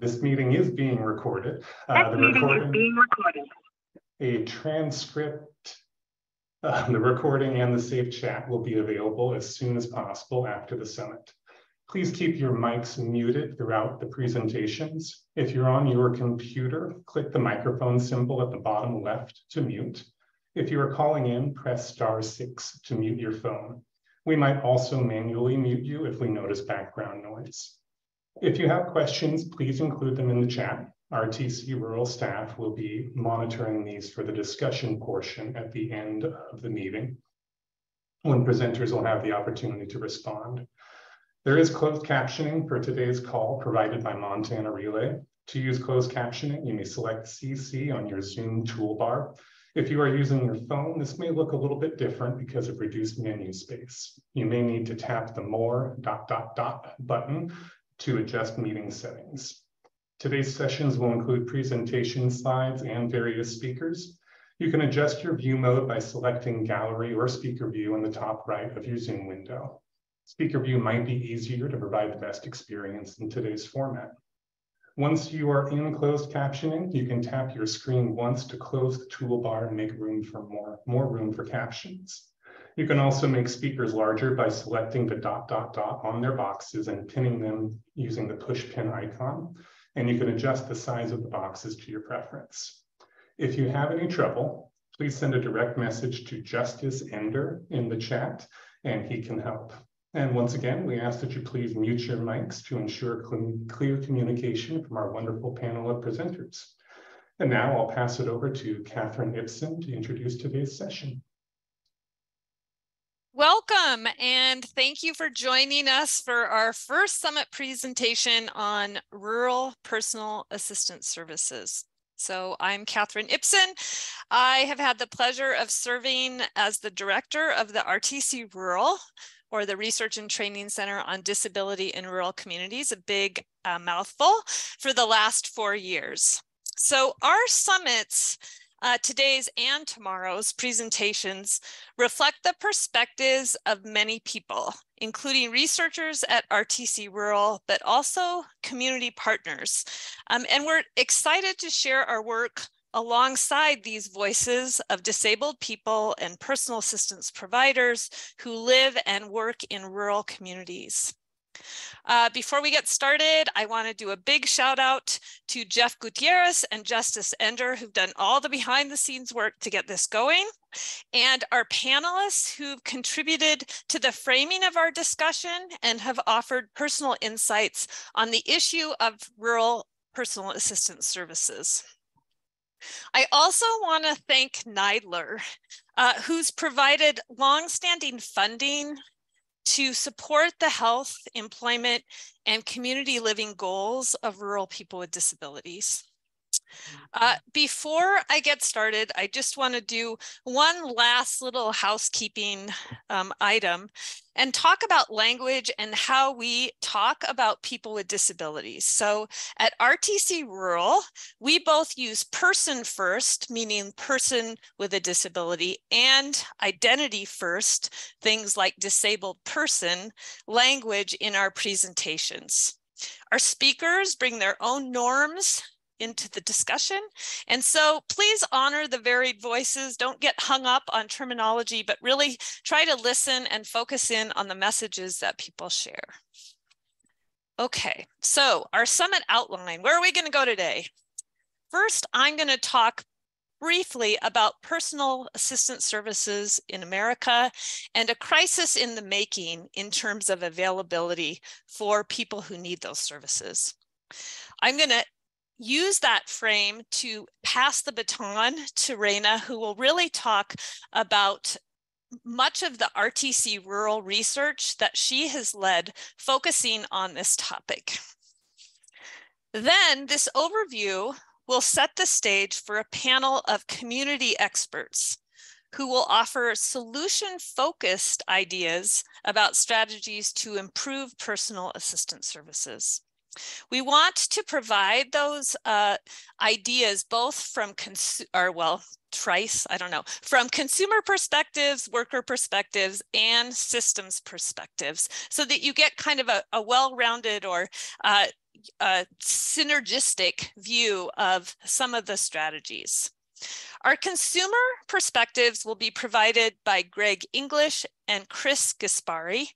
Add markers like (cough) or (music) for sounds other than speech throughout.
This meeting is being recorded. Uh, the meeting recording, is being recorded. A transcript, uh, the recording and the safe chat will be available as soon as possible after the summit. Please keep your mics muted throughout the presentations. If you're on your computer, click the microphone symbol at the bottom left to mute. If you are calling in, press star six to mute your phone. We might also manually mute you if we notice background noise. If you have questions, please include them in the chat. RTC rural staff will be monitoring these for the discussion portion at the end of the meeting when presenters will have the opportunity to respond. There is closed captioning for today's call provided by Montana Relay. To use closed captioning, you may select CC on your Zoom toolbar. If you are using your phone, this may look a little bit different because of reduced menu space. You may need to tap the more dot dot dot button to adjust meeting settings. Today's sessions will include presentation slides and various speakers. You can adjust your view mode by selecting gallery or speaker view in the top right of your Zoom window. Speaker view might be easier to provide the best experience in today's format. Once you are in closed captioning, you can tap your screen once to close the toolbar and make room for more, more room for captions. You can also make speakers larger by selecting the dot, dot, dot on their boxes and pinning them using the push pin icon. And you can adjust the size of the boxes to your preference. If you have any trouble, please send a direct message to Justice Ender in the chat and he can help. And once again, we ask that you please mute your mics to ensure clear communication from our wonderful panel of presenters. And now I'll pass it over to Catherine Ipsen to introduce today's session. Welcome and thank you for joining us for our first summit presentation on rural personal assistance services. So I'm Catherine Ipsen. I have had the pleasure of serving as the director of the RTC Rural, or the Research and Training Center on Disability in Rural Communities, a big uh, mouthful, for the last four years. So our summits, uh, today's and tomorrow's presentations reflect the perspectives of many people, including researchers at RTC Rural, but also community partners. Um, and we're excited to share our work alongside these voices of disabled people and personal assistance providers who live and work in rural communities. Uh, before we get started, I want to do a big shout out to Jeff Gutierrez and Justice Ender, who've done all the behind the scenes work to get this going, and our panelists who've contributed to the framing of our discussion and have offered personal insights on the issue of rural personal assistance services. I also want to thank NIDILRR, uh, who's provided longstanding funding to support the health, employment, and community living goals of rural people with disabilities. Uh, before I get started, I just want to do one last little housekeeping um, item and talk about language and how we talk about people with disabilities. So at RTC Rural, we both use person first, meaning person with a disability, and identity first, things like disabled person, language in our presentations. Our speakers bring their own norms into the discussion. And so please honor the varied voices. Don't get hung up on terminology, but really try to listen and focus in on the messages that people share. Okay, so our summit outline, where are we gonna go today? First, I'm gonna talk briefly about personal assistance services in America and a crisis in the making in terms of availability for people who need those services. I'm going to use that frame to pass the baton to Reina, who will really talk about much of the RTC rural research that she has led focusing on this topic. Then this overview will set the stage for a panel of community experts who will offer solution focused ideas about strategies to improve personal assistance services. We want to provide those uh, ideas both from, or well, trice, I don't know, from consumer perspectives, worker perspectives, and systems perspectives, so that you get kind of a, a well-rounded or uh, a synergistic view of some of the strategies. Our consumer perspectives will be provided by Greg English and Chris Gaspari.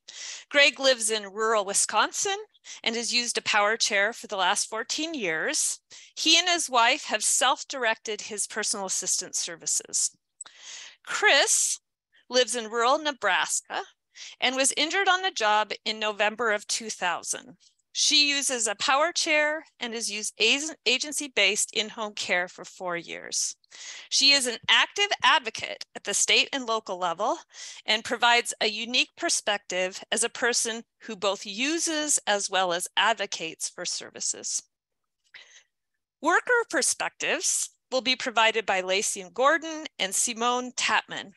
Greg lives in rural Wisconsin and has used a power chair for the last 14 years. He and his wife have self-directed his personal assistance services. Chris lives in rural Nebraska and was injured on the job in November of 2000. She uses a power chair and has used agency-based in-home care for four years. She is an active advocate at the state and local level and provides a unique perspective as a person who both uses as well as advocates for services. Worker perspectives will be provided by Lacey Gordon and Simone Tatman.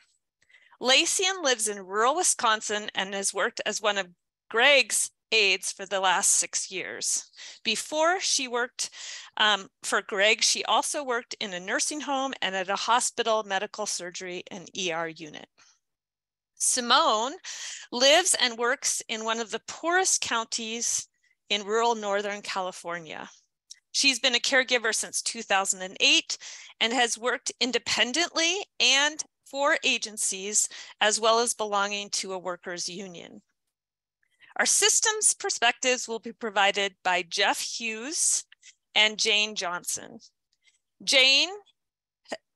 Lacian lives in rural Wisconsin and has worked as one of Greg's aides for the last six years. Before she worked um, for Greg, she also worked in a nursing home and at a hospital medical surgery and ER unit. Simone lives and works in one of the poorest counties in rural Northern California. She's been a caregiver since 2008 and has worked independently and for agencies, as well as belonging to a workers' union. Our systems perspectives will be provided by Jeff Hughes and Jane Johnson. Jane,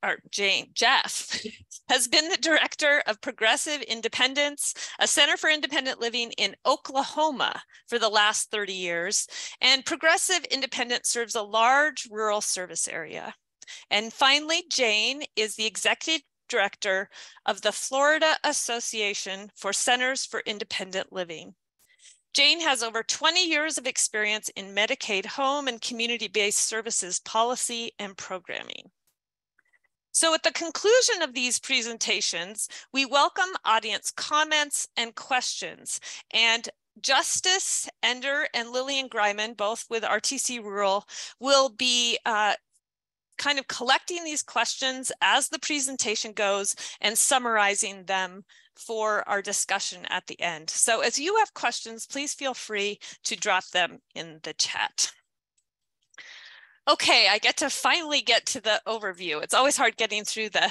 or Jane, Jeff, (laughs) has been the director of Progressive Independence, a center for independent living in Oklahoma for the last 30 years. And Progressive Independence serves a large rural service area. And finally, Jane is the executive director of the Florida Association for Centers for Independent Living. Jane has over 20 years of experience in Medicaid home and community-based services policy and programming. So at the conclusion of these presentations, we welcome audience comments and questions. And Justice Ender and Lillian Greiman, both with RTC Rural, will be uh, kind of collecting these questions as the presentation goes and summarizing them for our discussion at the end. So as you have questions, please feel free to drop them in the chat. Okay, I get to finally get to the overview. It's always hard getting through the,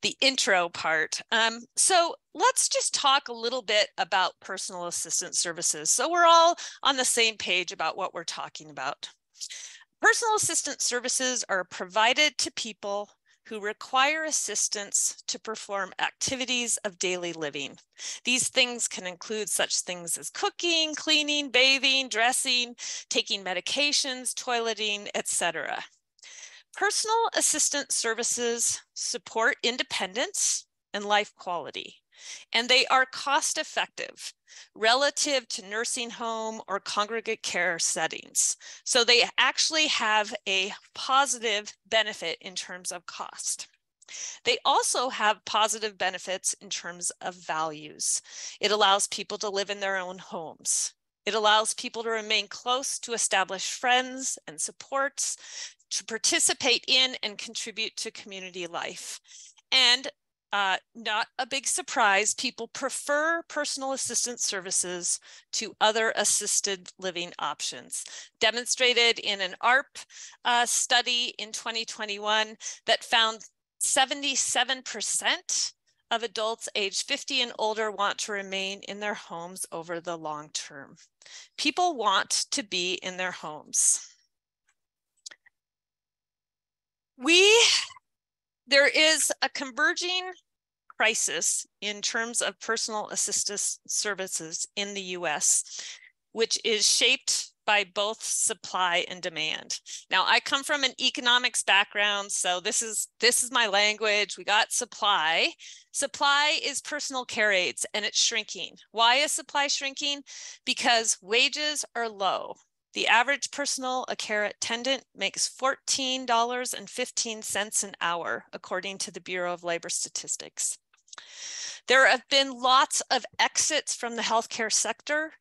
the intro part. Um, so let's just talk a little bit about personal assistance services. So we're all on the same page about what we're talking about. Personal assistance services are provided to people who require assistance to perform activities of daily living. These things can include such things as cooking, cleaning, bathing, dressing, taking medications, toileting, etc. Personal assistance services support independence and life quality, and they are cost effective relative to nursing home or congregate care settings. So they actually have a positive benefit in terms of cost. They also have positive benefits in terms of values. It allows people to live in their own homes. It allows people to remain close to established friends and supports, to participate in and contribute to community life. And uh, not a big surprise, people prefer personal assistance services to other assisted living options. Demonstrated in an AARP uh, study in 2021 that found 77% of adults age 50 and older want to remain in their homes over the long term. People want to be in their homes. We there is a converging crisis in terms of personal assistance services in the US, which is shaped by both supply and demand. Now I come from an economics background, so this is this is my language. We got supply. Supply is personal care aides and it's shrinking. Why is supply shrinking? Because wages are low. The average personal a care attendant makes $14.15 an hour, according to the Bureau of Labor Statistics. There have been lots of exits from the healthcare sector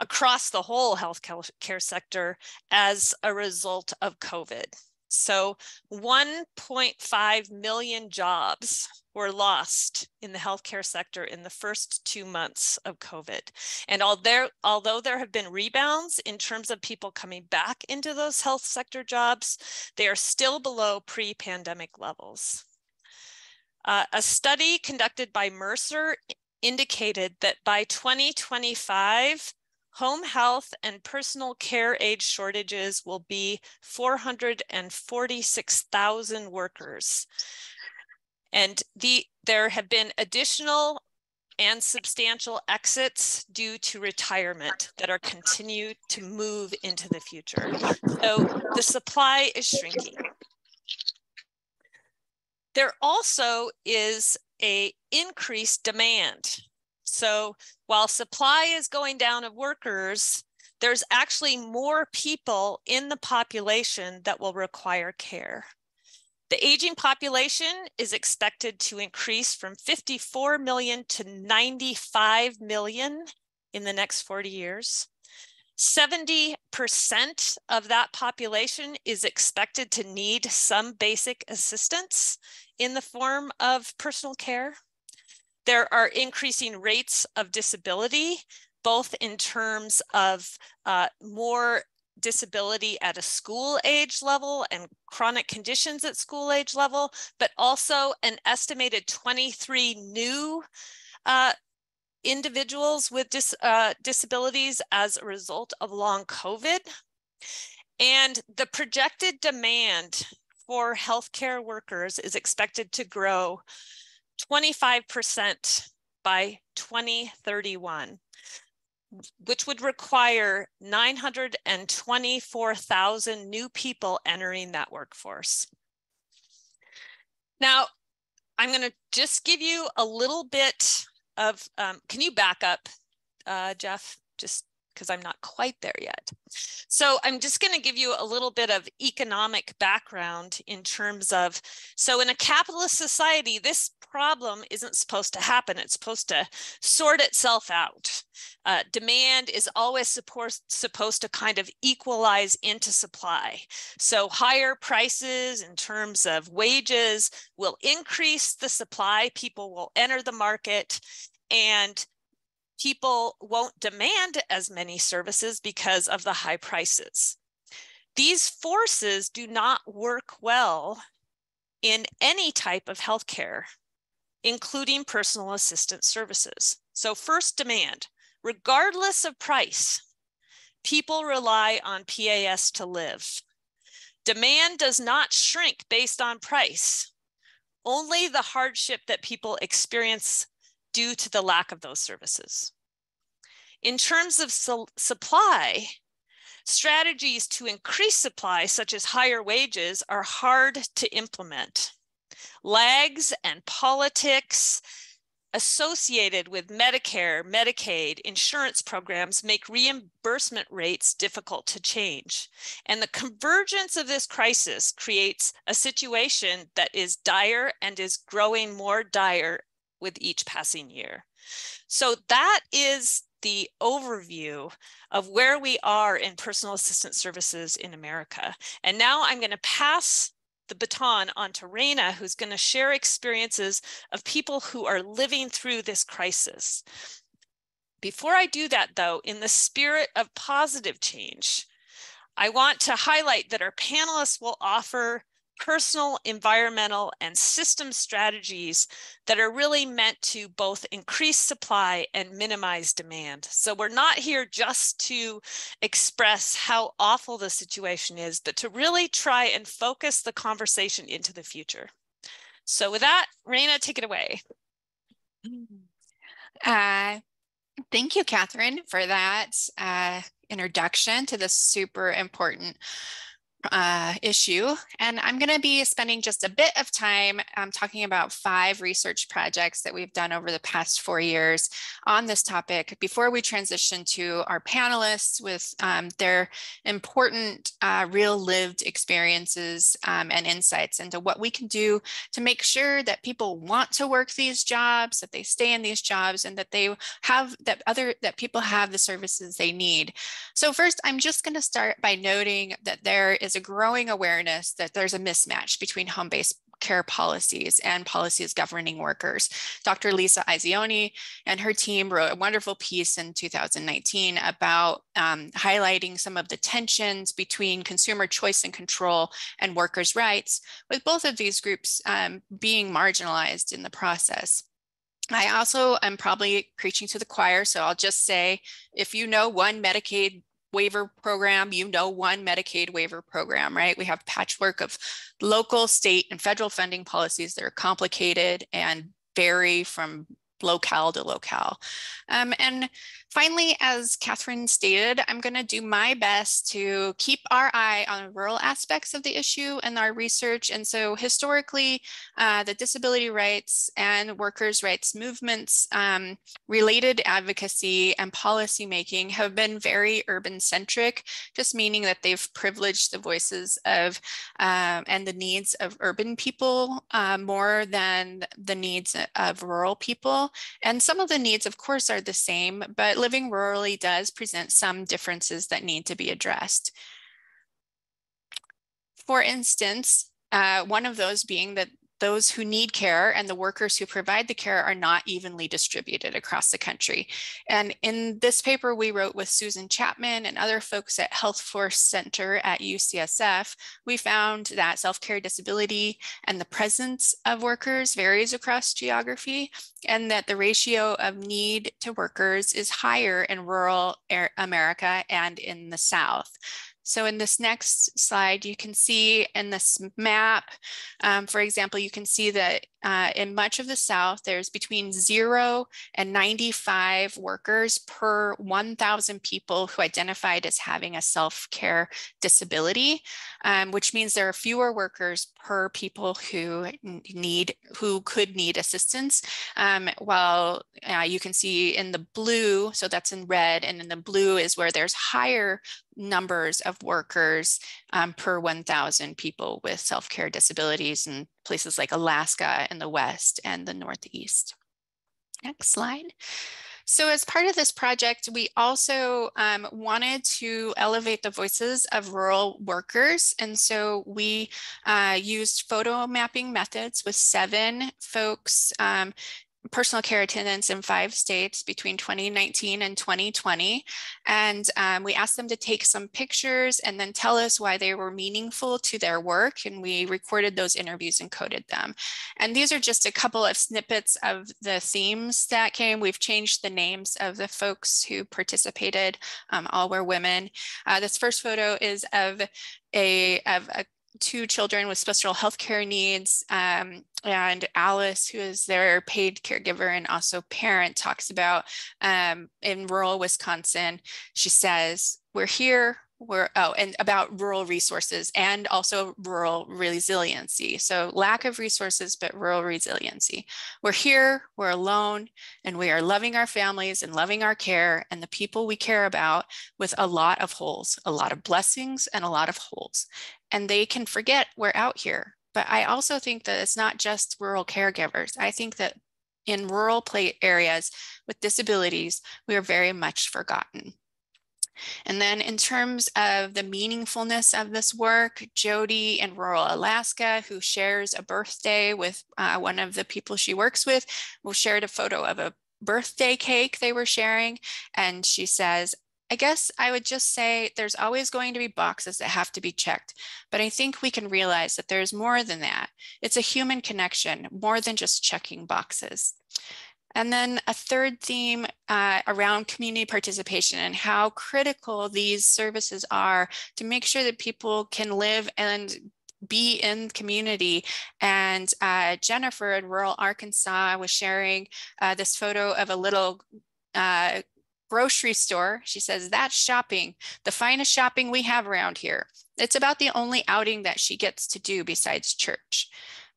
across the whole healthcare sector as a result of COVID. So 1.5 million jobs were lost in the healthcare sector in the first two months of COVID. And although, there have been rebounds in terms of people coming back into those health sector jobs, they are still below pre-pandemic levels. Uh, a study conducted by Mercer indicated that by 2025, home health and personal care aid shortages will be 446,000 workers. And the, there have been additional and substantial exits due to retirement that are continued to move into the future. So the supply is shrinking. There also is a increased demand. So while supply is going down of workers, there's actually more people in the population that will require care. The aging population is expected to increase from 54 million to 95 million in the next 40 years. 70% of that population is expected to need some basic assistance in the form of personal care. There are increasing rates of disability, both in terms of uh, more disability at a school age level and chronic conditions at school age level, but also an estimated 23 new uh, individuals with dis, uh, disabilities as a result of long COVID. And the projected demand for healthcare workers is expected to grow 25% by 2031 which would require 924,000 new people entering that workforce. Now, I'm going to just give you a little bit of, um, can you back up, uh, Jeff? Just because I'm not quite there yet. So I'm just going to give you a little bit of economic background in terms of, so in a capitalist society, this problem isn't supposed to happen. It's supposed to sort itself out. Uh, demand is always supposed supposed to kind of equalize into supply. So higher prices in terms of wages will increase the supply. People will enter the market and people won't demand as many services because of the high prices. These forces do not work well in any type of healthcare, including personal assistance services. So first demand, regardless of price, people rely on PAS to live. Demand does not shrink based on price. Only the hardship that people experience due to the lack of those services. In terms of su supply, strategies to increase supply, such as higher wages, are hard to implement. Lags and politics associated with Medicare, Medicaid, insurance programs make reimbursement rates difficult to change. And the convergence of this crisis creates a situation that is dire and is growing more dire with each passing year. So that is the overview of where we are in personal assistance services in America. And now I'm going to pass the baton on to Raina, who's going to share experiences of people who are living through this crisis. Before I do that, though, in the spirit of positive change, I want to highlight that our panelists will offer personal, environmental, and system strategies that are really meant to both increase supply and minimize demand. So we're not here just to express how awful the situation is, but to really try and focus the conversation into the future. So with that, Raina, take it away. Uh, thank you, Catherine, for that uh, introduction to this super important uh, issue. And I'm going to be spending just a bit of time um, talking about five research projects that we've done over the past four years on this topic before we transition to our panelists with um, their important uh, real lived experiences um, and insights into what we can do to make sure that people want to work these jobs, that they stay in these jobs, and that they have that other that people have the services they need. So first, I'm just going to start by noting that there is is a growing awareness that there's a mismatch between home-based care policies and policies governing workers. Dr. Lisa Iezzoni and her team wrote a wonderful piece in 2019 about um, highlighting some of the tensions between consumer choice and control and workers' rights, with both of these groups um, being marginalized in the process. I also am probably preaching to the choir, so I'll just say if you know one Medicaid waiver program, you know one Medicaid waiver program, right? We have patchwork of local, state, and federal funding policies that are complicated and vary from locale to locale. Um, and Finally, as Catherine stated, I'm going to do my best to keep our eye on rural aspects of the issue and our research. And so historically, uh, the disability rights and workers' rights movements, um, related advocacy and policy making have been very urban centric, just meaning that they've privileged the voices of um, and the needs of urban people uh, more than the needs of rural people. And some of the needs, of course, are the same, but living rurally does present some differences that need to be addressed. For instance, uh, one of those being that those who need care and the workers who provide the care are not evenly distributed across the country. And in this paper we wrote with Susan Chapman and other folks at Healthforce Center at UCSF, we found that self-care disability and the presence of workers varies across geography and that the ratio of need to workers is higher in rural America and in the South. So in this next slide, you can see in this map, um, for example, you can see that uh, in much of the South, there's between zero and 95 workers per 1,000 people who identified as having a self-care disability, um, which means there are fewer workers per people who need, who could need assistance. Um, while uh, you can see in the blue, so that's in red, and in the blue is where there's higher numbers of workers um, per 1,000 people with self-care disabilities in places like Alaska in the West and the Northeast. Next slide. So as part of this project, we also um, wanted to elevate the voices of rural workers. And so we uh, used photo mapping methods with seven folks um, personal care attendants in five states between 2019 and 2020. And um, we asked them to take some pictures and then tell us why they were meaningful to their work. And we recorded those interviews and coded them. And these are just a couple of snippets of the themes that came. We've changed the names of the folks who participated. Um, all were women. Uh, this first photo is of a, of a two children with special health care needs. Um, and Alice, who is their paid caregiver and also parent, talks about um, in rural Wisconsin, she says, we're here, we're, oh, and about rural resources and also rural resiliency. So lack of resources, but rural resiliency. We're here, we're alone, and we are loving our families and loving our care and the people we care about with a lot of holes, a lot of blessings and a lot of holes and they can forget we're out here. But I also think that it's not just rural caregivers. I think that in rural play areas with disabilities, we are very much forgotten. And then in terms of the meaningfulness of this work, Jody in rural Alaska, who shares a birthday with uh, one of the people she works with, will shared a photo of a birthday cake they were sharing. And she says, I guess I would just say there's always going to be boxes that have to be checked, but I think we can realize that there's more than that. It's a human connection, more than just checking boxes. And then a third theme uh, around community participation and how critical these services are to make sure that people can live and be in community. And uh, Jennifer in rural Arkansas was sharing uh, this photo of a little uh, grocery store. She says, that's shopping, the finest shopping we have around here. It's about the only outing that she gets to do besides church.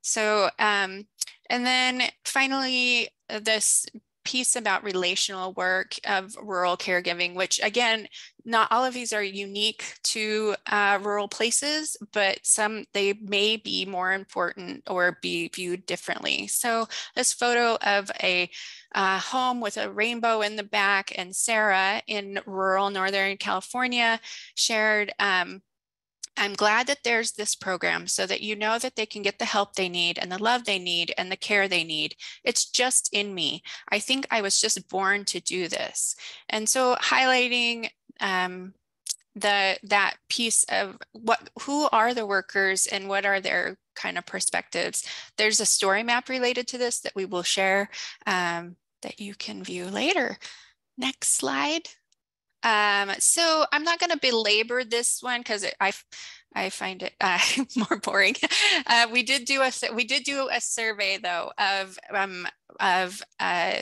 So, um, and then finally, this piece about relational work of rural caregiving, which again, not all of these are unique to uh, rural places, but some they may be more important or be viewed differently. So this photo of a uh, home with a rainbow in the back and Sarah in rural Northern California shared um, I'm glad that there's this program so that you know that they can get the help they need and the love they need and the care they need. It's just in me. I think I was just born to do this. And so highlighting um, the that piece of what who are the workers and what are their kind of perspectives. There's a story map related to this that we will share um, that you can view later. Next slide. Um, so I'm not going to belabor this one because I I find it uh, (laughs) more boring. (laughs) Uh, we did do a we did do a survey though of um, of uh,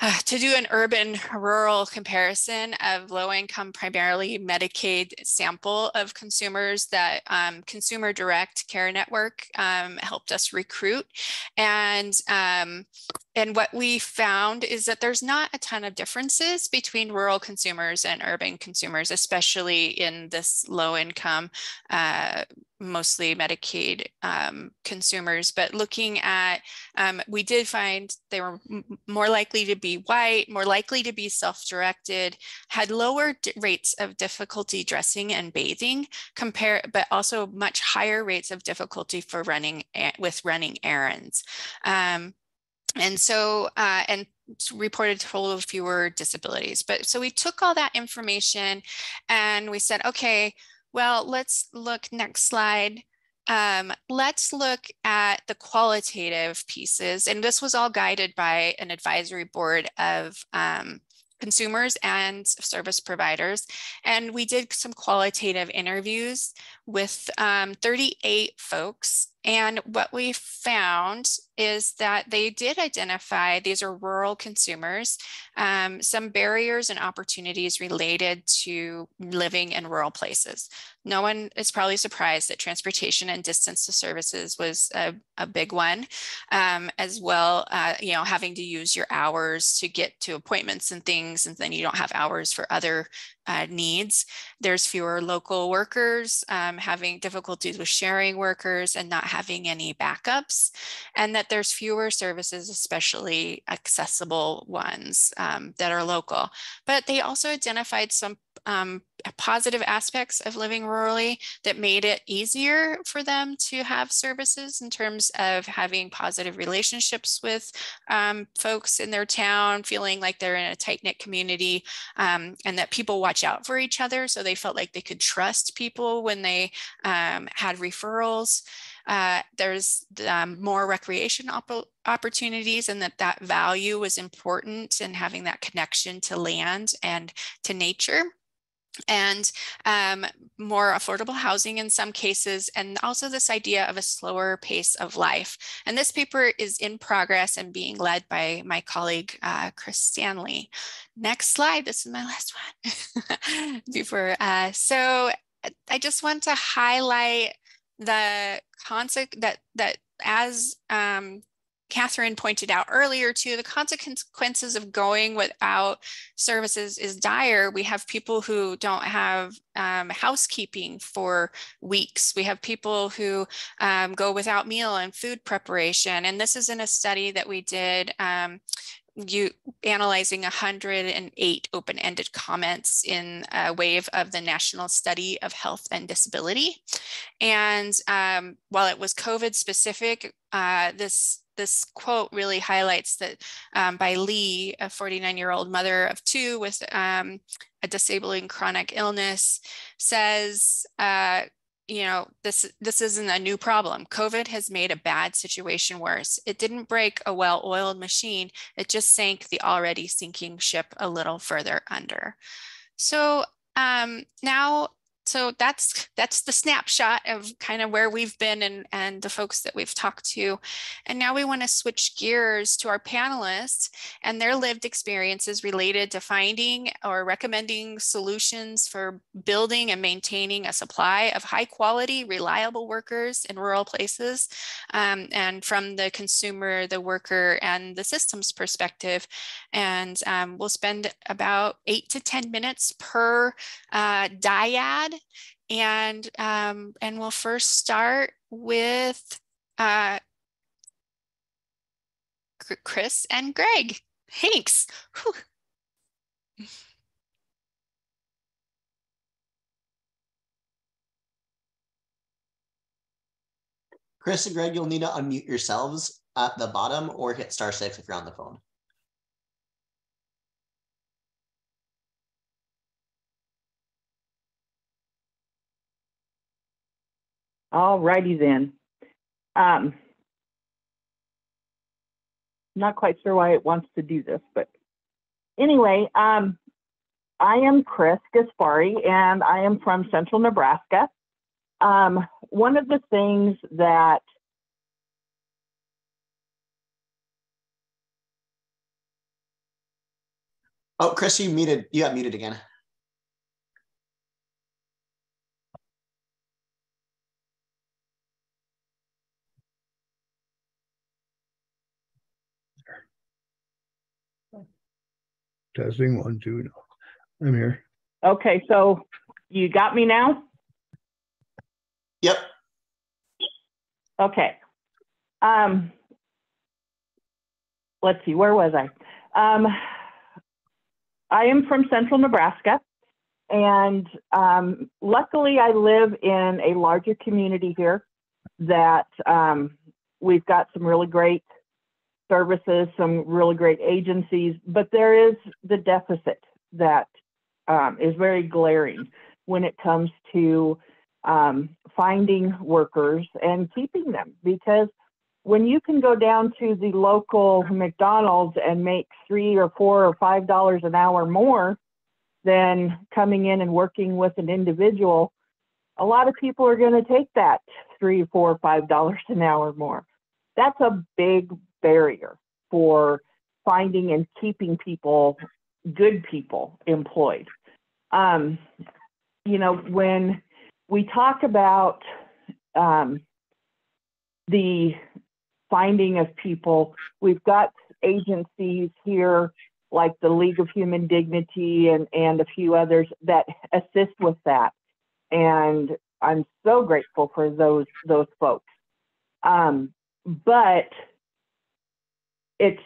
(sighs) to do an urban rural comparison of low income primarily medicaid sample of consumers that um, consumer direct care network um, helped us recruit. And um, and what we found is that there's not a ton of differences between rural consumers and urban consumers especially in this low income uh, mostly Medicaid um, consumers, but looking at, um, we did find they were more likely to be white, more likely to be self-directed, had lower rates of difficulty dressing and bathing, compare, but also much higher rates of difficulty for running with running errands. Um, and so, uh, and reported total fewer disabilities. But so we took all that information and we said, okay, well, let's look next slide. Um, let's look at the qualitative pieces. And this was all guided by an advisory board of um, consumers and service providers. And we did some qualitative interviews with um, 38 folks. And what we found is that they did identify these are rural consumers, um, some barriers and opportunities related to living in rural places. No one is probably surprised that transportation and distance to services was a, a big one, um, as well, uh, you know, having to use your hours to get to appointments and things, and then you don't have hours for other uh, needs. There's fewer local workers um, having difficulties with sharing workers and not having any backups, and that there's fewer services, especially accessible ones um, that are local. But they also identified some um, positive aspects of living rurally that made it easier for them to have services in terms of having positive relationships with um, folks in their town, feeling like they're in a tight knit community, um, and that people watch out for each other. So they felt like they could trust people when they um, had referrals. Uh, there's um, more recreation op opportunities and that that value was important in having that connection to land and to nature and um, more affordable housing in some cases, and also this idea of a slower pace of life. And this paper is in progress and being led by my colleague, uh, Chris Stanley. Next slide, this is my (laughs) last one. Before, uh, so I just want to highlight the concept that, that as um, Catherine pointed out earlier too, the consequences of going without services is dire. We have people who don't have um, housekeeping for weeks. We have people who um, go without meal and food preparation. And this is in a study that we did um, you analyzing 108 open-ended comments in a wave of the National Study of Health and Disability. And um, while it was COVID specific, uh, this this quote really highlights that um, by Lee, a 49 year old mother of two with um, a disabling chronic illness, says, uh, you know, this, this isn't a new problem. COVID has made a bad situation worse. It didn't break a well oiled machine, it just sank the already sinking ship a little further under. So um, now so that's that's the snapshot of kind of where we've been and, and the folks that we've talked to. And now we want to switch gears to our panelists and their lived experiences related to finding or recommending solutions for building and maintaining a supply of high quality, reliable workers in rural places. Um, and from the consumer, the worker, and the systems perspective. And um, we'll spend about eight to 10 minutes per uh, dyad it. And, um, and we'll first start with uh, Chris and Greg. Thanks. Whew. Chris and Greg, you'll need to unmute yourselves at the bottom or hit star six if you're on the phone. All righty then. Um, not quite sure why it wants to do this, but anyway, um, I am Chris Gaspari and I am from Central Nebraska. Um, one of the things that Oh, Chris, you muted. You got muted again. Testing one, two, no. I'm here. okay, so you got me now? Yep. Okay. Um, let's see, where was I? Um, I am from central Nebraska. And um, luckily, I live in a larger community here that um, we've got some really great services, some really great agencies, but there is the deficit that um, is very glaring when it comes to um, finding workers and keeping them because when you can go down to the local McDonald's and make three or four or five dollars an hour more than coming in and working with an individual, a lot of people are going to take that three, four, five dollars an hour more. That's a big barrier for finding and keeping people, good people, employed. Um, you know, when we talk about um, the finding of people, we've got agencies here like the League of Human Dignity and, and a few others that assist with that. And I'm so grateful for those those folks. Um, but it's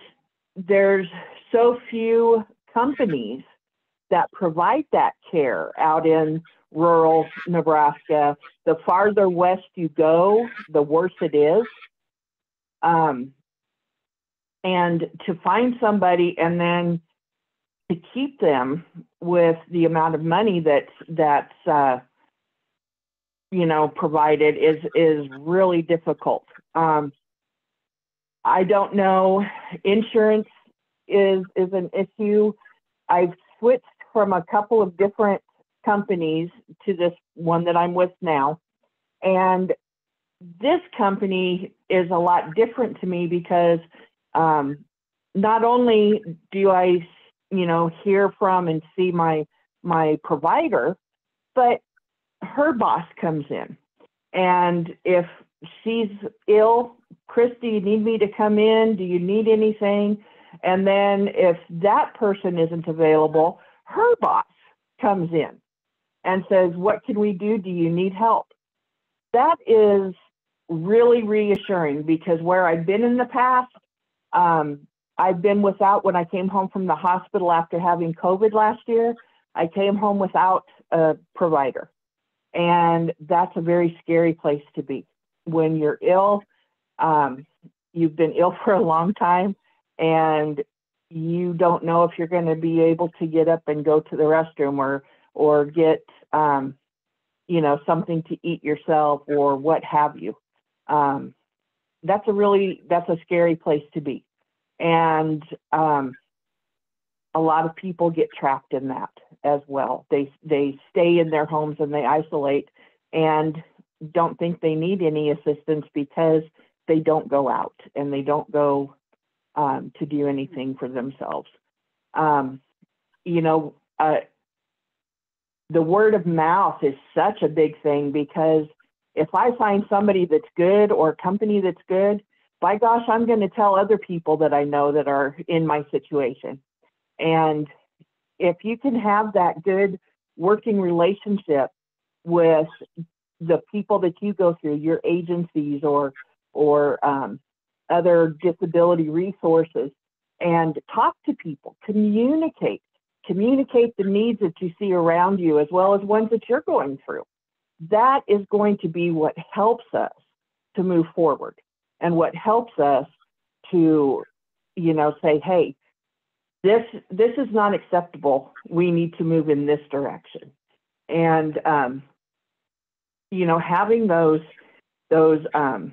there's so few companies that provide that care out in rural Nebraska. The farther west you go, the worse it is. Um, and to find somebody and then to keep them with the amount of money that that's uh, you know provided is is really difficult. Um, I don't know. Insurance is is an issue. I've switched from a couple of different companies to this one that I'm with now, and this company is a lot different to me because um, not only do I, you know, hear from and see my my provider, but her boss comes in, and if she's ill, Christy, you need me to come in? Do you need anything? And then if that person isn't available, her boss comes in and says, What can we do? Do you need help? That is really reassuring because where I've been in the past, um, I've been without when I came home from the hospital after having COVID last year. I came home without a provider. And that's a very scary place to be. When you're ill, um, you've been ill (laughs) for a long time, and you don't know if you're going to be able to get up and go to the restroom or or get um, you know something to eat yourself or what have you. Um, that's a really that's a scary place to be. And um, a lot of people get trapped in that as well. They they stay in their homes and they isolate and don't think they need any assistance because they don't go out and they don't go um, to do anything for themselves um, you know uh, the word of mouth is such a big thing because if I find somebody that's good or a company that's good, by gosh, I'm going to tell other people that I know that are in my situation. And if you can have that good working relationship with the people that you go through, your agencies or or um, other disability resources, and talk to people, communicate, communicate the needs that you see around you as well as ones that you're going through that is going to be what helps us to move forward and what helps us to, you know, say, hey, this this is not acceptable. We need to move in this direction. And um, you know, having those those um,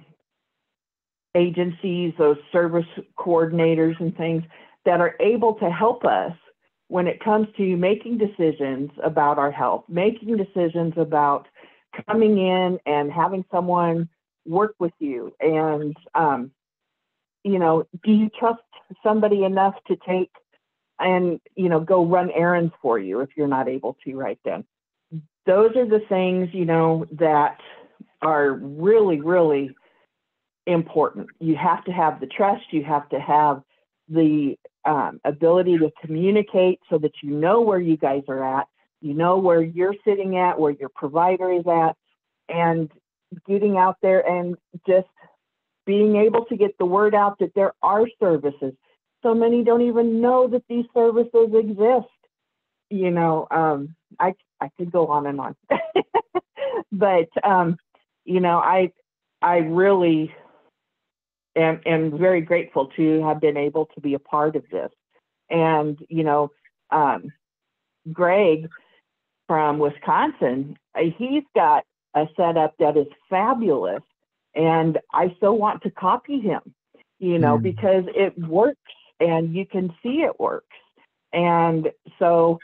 agencies, those service coordinators and things that are able to help us when it comes to making decisions about our health, making decisions about coming in and having someone work with you and um, you know do you trust somebody enough to take and you know go run errands for you if you're not able to right then those are the things you know that are really really important. You have to have the trust. You have to have the um, ability to communicate so that you know where you guys are at you know where you're sitting at where your provider is at and getting out there and just being able to get the word out that there are services. So many don't even know that these services exist you know um, i i could go on and on. (laughs) But um, you know i i really am, am very grateful to have been able to be a part of this. And you know um, greg from wisconsin uh, he's got a setup that is fabulous and i so want to copy him you know Mm. because it works and you can see it works. And so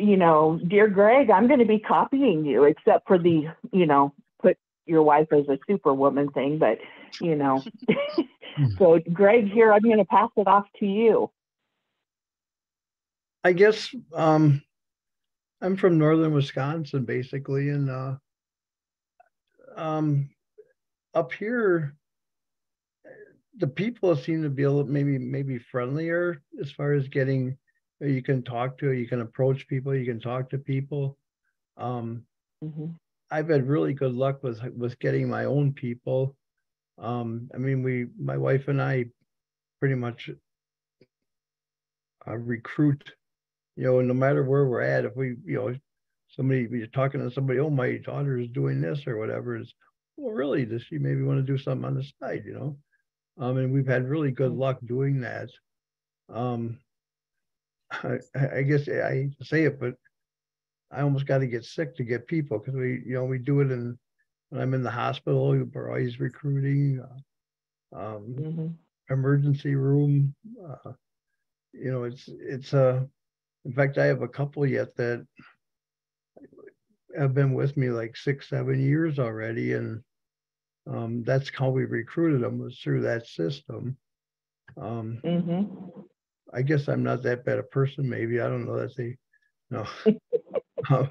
you know dear greg i'm going to be copying you except for the you know put your wife as a superwoman thing but you know. (laughs) So greg here i'm going to pass it off to you. I guess um I'm from northern Wisconsin basically and uh um up here the people seem to be a little maybe maybe friendlier as far as getting you can talk to you can approach people you can talk to people um Mhm. I've had really good luck with with getting my own people. Um, I mean, we, my wife and I, pretty much uh, recruit. You know, no matter where we're at, if we, you know, somebody we're talking to somebody, oh, my daughter is doing this or whatever, is well, really, does she maybe want to do something on the side? You know, um, and we've had really good luck doing that. Um, I, I guess I hate to say it, but I almost got to get sick to get people because we, you know, we do it in when I'm in the hospital. We're always recruiting. Uh, um, Mhm. emergency room. Uh, you know, it's it's uh, in fact, I have a couple yet that have been with me like six, seven years already, and um, that's how we recruited them was through that system. Um, Mhm. I guess I'm not that bad a person. Maybe I don't know. That's a no. Uh,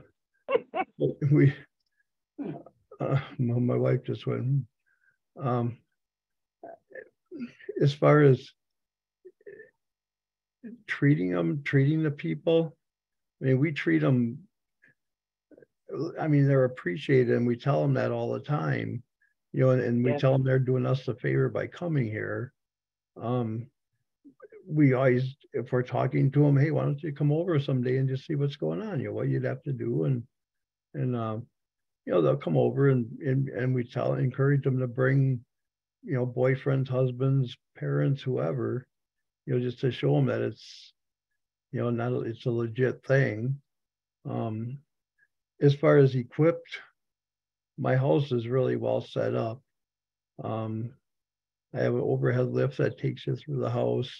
(laughs) we, uh, my, my wife just went. "Hmm." Um, as far as treating them, treating the people, I mean, we treat them. I mean, they're appreciated, and we tell them that all the time. You know, and, and we Yes. tell them they're doing us a favor by coming here. Um, we always, if we're talking to them, hey, why don't you come over someday and just see what's going on? You know, what you'd have to do, and and um, you know, they'll come over and and and we tell, encourage them to bring, you know, boyfriends, husbands, parents, whoever, you know, just to show them that it's, you know, not it's a legit thing. Um, as far as equipped, my house is really well set up. Um, I have an overhead lift that takes you through the house.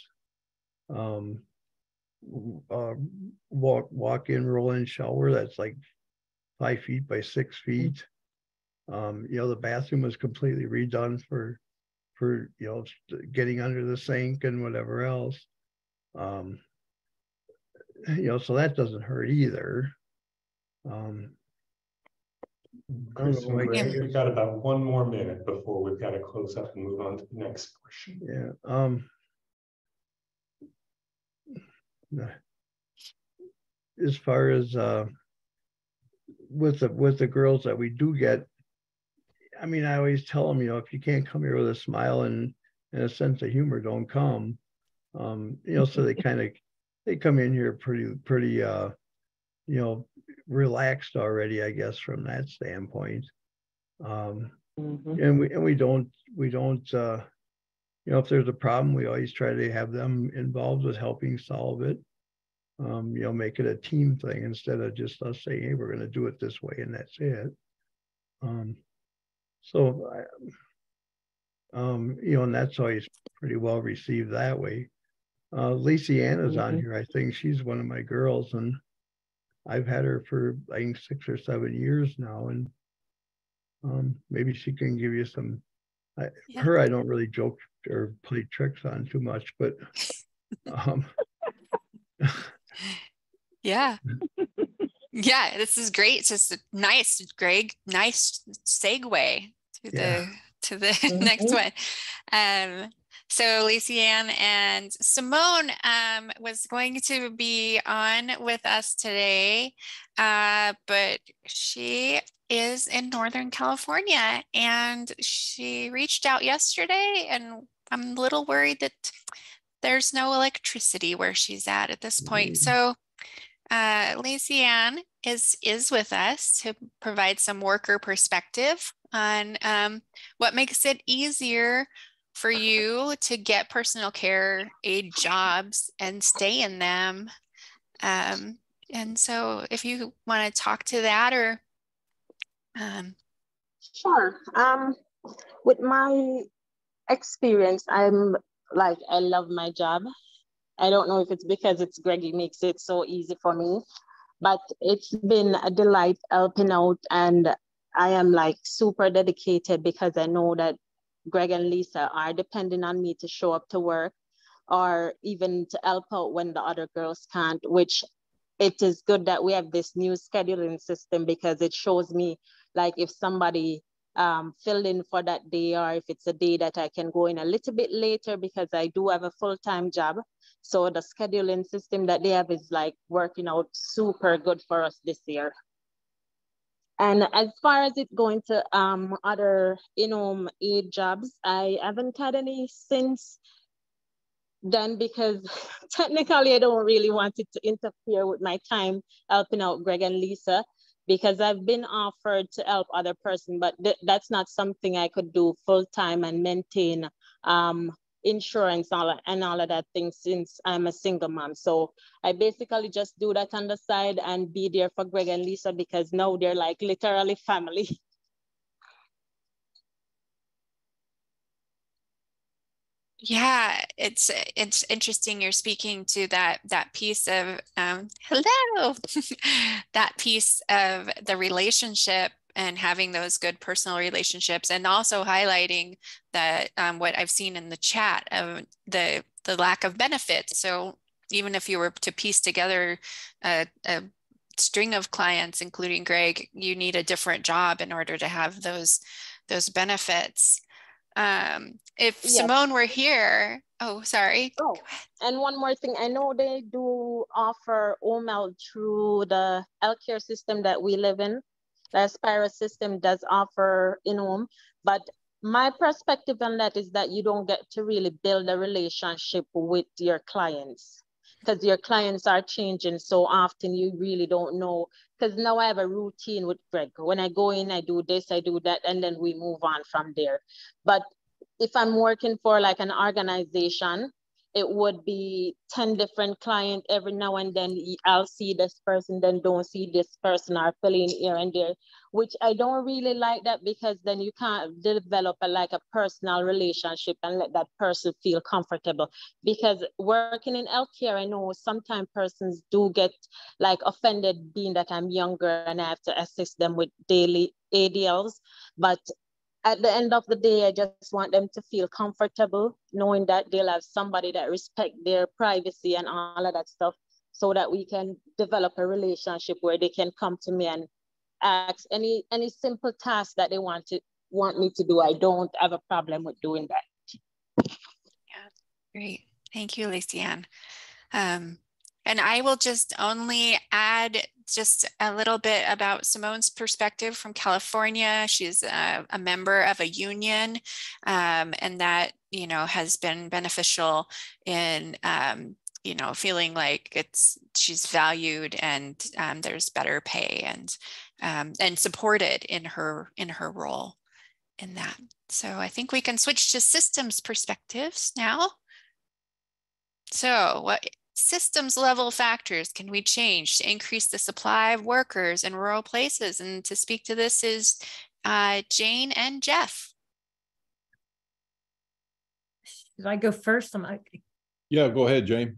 Um, uh, walk, walk in, roll in shower that's like five feet by six feet. Um, you know, the bathroom was completely redone for, for, you know, getting under the sink and whatever else. Um, you know, so that doesn't hurt either. Um, Chris know, and I Greg, guess- we've got about one more minute before we've got to close up and move on to the next portion. Yeah, um. As far as, uh. With the, with the girls that we do get. I mean, I always tell them, you know, if you can't come here with a smile and, and a sense of humor, don't come. Um, you know, so they (laughs) kind of, they come in here pretty, pretty, uh. You know, relaxed already, I guess, from that standpoint. Um, Mhm. And we, and we don't, we don't, uh, you know, if there's a problem, we always try to have them involved with helping solve it. Um, you know, make it a team thing instead of just us saying, hey, we're gonna do it this way and that's it. Um, so I, um, you know, and that's always pretty well received that way. Uh, Lacey Ann is on Mhm. here. I think she's one of my girls and I've had her for, I think, six or seven years now and um, maybe she can give you some, I, Yeah. her, I don't really joke or play tricks on too much, but (laughs) um, Yeah. yeah, this is great. It's just a nice, Greg, nice segue to Yeah. the to the (laughs) next Mhm. one. Um, so Lacey Ann and Simone um, was going to be on with us today, uh, but she is in Northern California and she reached out yesterday and I'm a little worried that there's no electricity where she's at at this point. Mm. So uh, Lacey Ann is is with us to provide some worker perspective on um, what makes it easier for you to get personal care aide jobs and stay in them. Um, and so, if you want to talk to that, or um, Sure. Um, with my experience, I'm like I love my job. I don't know if it's because it's Greggy makes it so easy for me, but it's been a delight helping out, and I am like super dedicated because I know that Greg and Lisa are depending on me to show up to work, or even to help out when the other girls can't. Which it is good that we have this new scheduling system because it shows me like if somebody um, filled in for that day or if it's a day that I can go in a little bit later because I do have a full-time job. So the scheduling system that they have is like working out super good for us this year. And as far as it going to um, other in-home aide jobs, I haven't had any since then because (laughs) technically I don't really want it to interfere with my time helping out Greg and Lisa because I've been offered to help other person, but th that's not something I could do full time and maintain um, insurance all, and all of that thing since I'm a single mom. So I basically just do that on the side and be there for Greg and Lisa because now they're like literally family. (laughs) yeah, it's it's interesting. You're speaking to that that piece of um, (laughs) hello, (laughs) that piece of the relationship and having those good personal relationships, and also highlighting that um, what I've seen in the chat of the the lack of benefits. So even if you were to piece together a, a string of clients, including Greg, you need a different job in order to have those those benefits. Um, if Yes. Simone were here, oh, sorry. Oh, and one more thing, I know they do offer OMEL through the healthcare system that we live in. The Aspirus system does offer in-home, but my perspective on that is that you don't get to really build a relationship with your clients because your clients are changing so often you really don't know. Because now i have a routine with greg. When i go in i do this i do that and then we move on from there. But if i'm working for like an organization it would be 10 different clients every now and then. I'll see this person then don't see this person or filling here and there which i don't really like that because then you can't develop a like a personal relationship and let that person feel comfortable. Because working in healthcare i know sometimes persons do get like offended being that i'm younger and i have to assist them with daily adls but at the end of the day, I just want them to feel comfortable knowing that they'll have somebody that respect their privacy and all of that stuff so that we can develop a relationship where they can come to me and ask any any simple task that they want to want me to do. I don't have a problem with doing that. Yeah, great. Thank you, Lacey Ann. Um, and I will just only add just a little bit about Simone's perspective from California. She's a, a member of a union, um, and that you know has been beneficial in um, you know feeling like it's she's valued and um, there's better pay and um, and supported in her in her role. in that. So I think we can switch to systems perspectives now. So what systems level factors can we change to increase the supply of workers in rural places? And to speak to this is uh, Jane and Jeff. Did I go first? I'm, yeah, go ahead, Jane.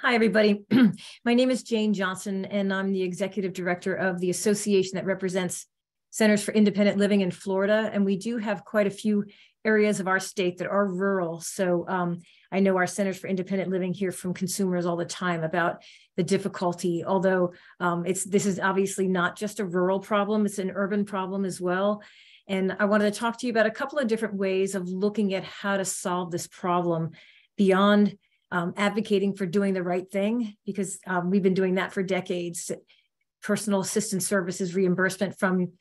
Hi, everybody. (clears throat) My name is Jane Johnson, and I'm the executive director of the association that represents Centers for Independent Living in Florida. And we do have quite a few areas of our state that are rural. So um, I know our Centers for Independent Living hear from consumers all the time about the difficulty, although um, it's this is obviously not just a rural problem, it's an urban problem as well. And I wanted to talk to you about a couple of different ways of looking at how to solve this problem beyond um, advocating for doing the right thing, because um, we've been doing that for decades. Personal assistance services reimbursement from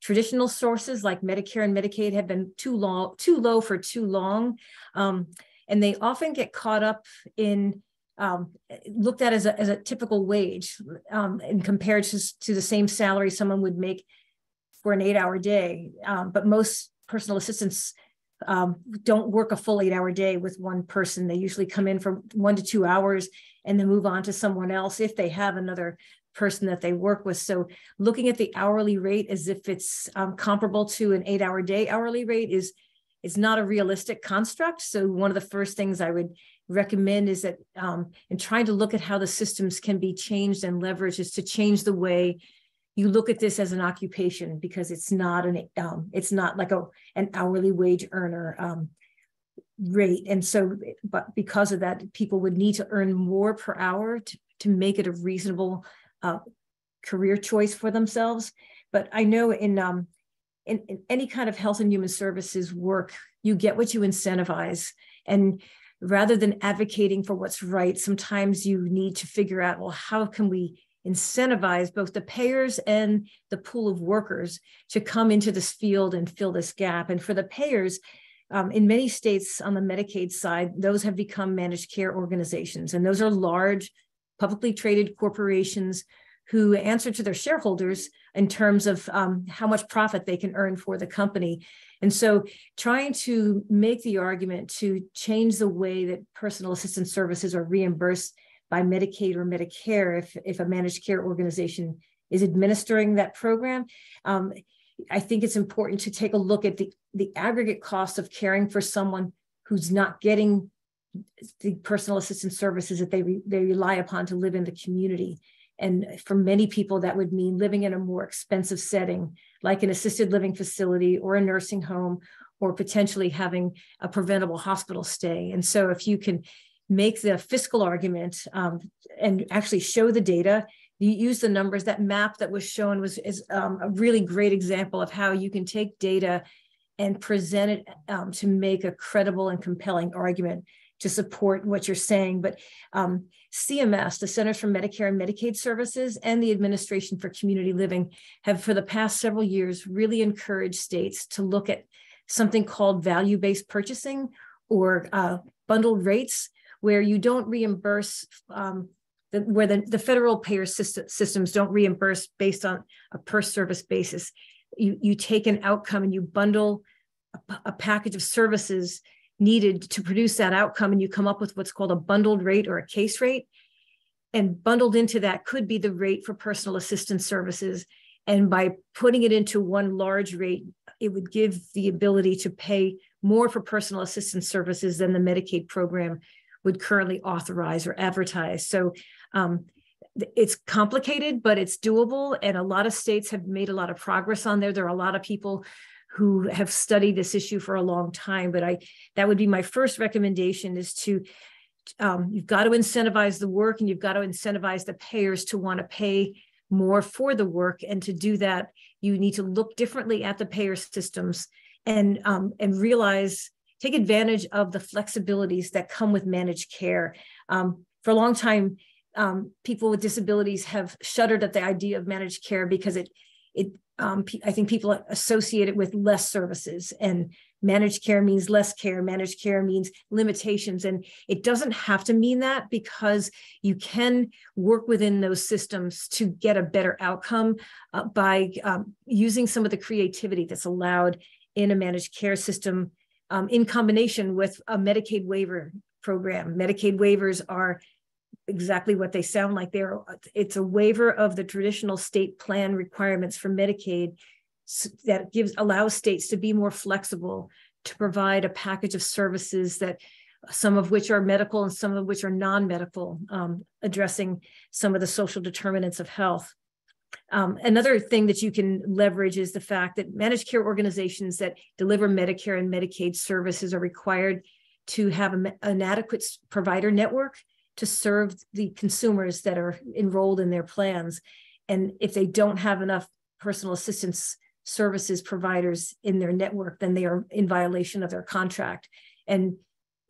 traditional sources like Medicare and Medicaid have been too long, too low for too long. Um, and they often get caught up in um, looked at as a, as a typical wage um, and compared to, to the same salary someone would make for an eight hour day. Um, but most personal assistants um, don't work a full eight hour day with one person. They usually come in for one to two hours and then move on to someone else if they have another person that they work with. So looking at the hourly rate as if it's um, comparable to an eight hour day hourly rate is is not a realistic construct. So one of the first things I would recommend is that um, in trying to look at how the systems can be changed and leveraged is to change the way you look at this as an occupation because it's not an um, it's not like a an hourly wage earner um, rate and so but because of that people would need to earn more per hour to, to make it a reasonable uh, career choice for themselves but i know in um, in, in any kind of health and human services work, you get what you incentivize. And rather than advocating for what's right, sometimes you need to figure out, well, how can we incentivize both the payers and the pool of workers to come into this field and fill this gap? And for the payers, um, in many states on the Medicaid side, those have become managed care organizations, and those are large, publicly traded corporations who answer to their shareholders in terms of um, how much profit they can earn for the company. And so trying to make the argument to change the way that personal assistance services are reimbursed by Medicaid or Medicare if, if a managed care organization is administering that program. Um, I think it's important to take a look at the, the aggregate cost of caring for someone who's not getting the personal assistance services that they, re, they rely upon to live in the community. And for many people, that would mean living in a more expensive setting, like an assisted living facility or a nursing home, or potentially having a preventable hospital stay. And so, if you can make the fiscal argument um, and actually show the data, you use the numbers. That map that was shown was is um, a really great example of how you can take data and present it um, to make a credible and compelling argument to support what you're saying. But um, CMS, the Centers for Medicare and Medicaid Services, and the Administration for Community Living have, for the past several years, really encouraged states to look at something called value based purchasing or uh, bundled rates, where you don't reimburse. Um, the, where the, the federal payer system, systems don't reimburse based on a per service basis. You, you take an outcome and you bundle a, a package of services needed to produce that outcome and you come up with what's called a bundled rate or a case rate. And bundled into that could be the rate for personal assistance services. And by putting it into one large rate it would give the ability to pay more for personal assistance services than the medicaid program would currently authorize or advertise. So um, it's complicated but it's doable and a lot of states have made a lot of progress on there. There are a lot of people who have studied this issue for a long time. But I that would be my first recommendation is to um, you've got to incentivize the work and you've got to incentivize the payers to want to pay more for the work. And to do that, you need to look differently at the payer systems and um, and realize take advantage of the flexibilities that come with managed care. Um, for a long time, um, people with disabilities have shuddered at the idea of managed care because it it um, I think people associate it with less services and managed care means less care. Managed care means limitations. And it doesn't have to mean that because you can work within those systems to get a better outcome uh, by um, using some of the creativity that's allowed in a managed care system um, in combination with a Medicaid waiver program. Medicaid waivers are exactly what they sound like. They're it's a waiver of the traditional state plan requirements for Medicaid that gives allows states to be more flexible to provide a package of services that some of which are medical and some of which are non-medical, um, addressing some of the social determinants of health. Um, another thing that you can leverage is the fact that managed care organizations that deliver Medicare and Medicaid services are required to have a, an adequate provider network to serve the consumers that are enrolled in their plans. And if they don't have enough personal assistance services providers in their network, then they are in violation of their contract. And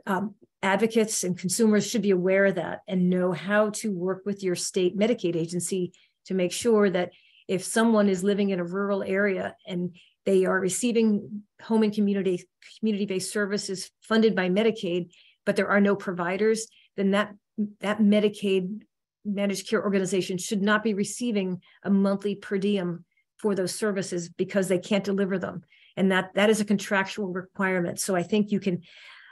um, advocates and consumers should be aware of that and know how to work with your state Medicaid agency to make sure that if someone is living in a rural area and they are receiving home and community community-based services funded by Medicaid, but there are no providers, then that that Medicaid managed care organization should not be receiving a monthly per diem for those services because they can't deliver them. And that that is a contractual requirement. So I think you can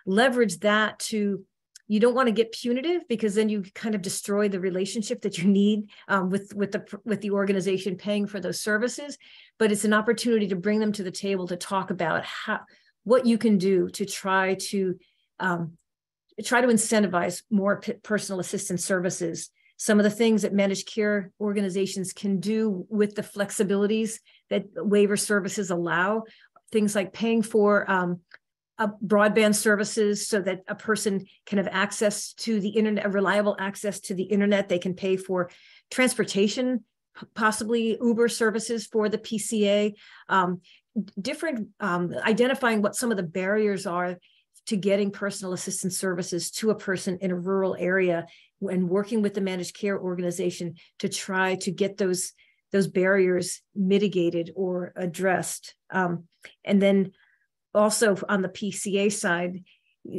leverage that to you don't want to get punitive because then you kind of destroy the relationship that you need um, with with the with the organization paying for those services but it's an opportunity to bring them to the table to talk about how what you can do to try to um, try to incentivize more personal assistance services some of the things that managed care organizations can do with the flexibilities that waiver services allow things like paying for um, broadband services so that a person can have access to the internet, reliable access to the internet. They can pay for transportation, possibly Uber services for the PCA. Um, different um, identifying what some of the barriers are to getting personal assistance services to a person in a rural area and working with the managed care organization to try to get those those barriers mitigated or addressed. Um, and then also on the PCA side,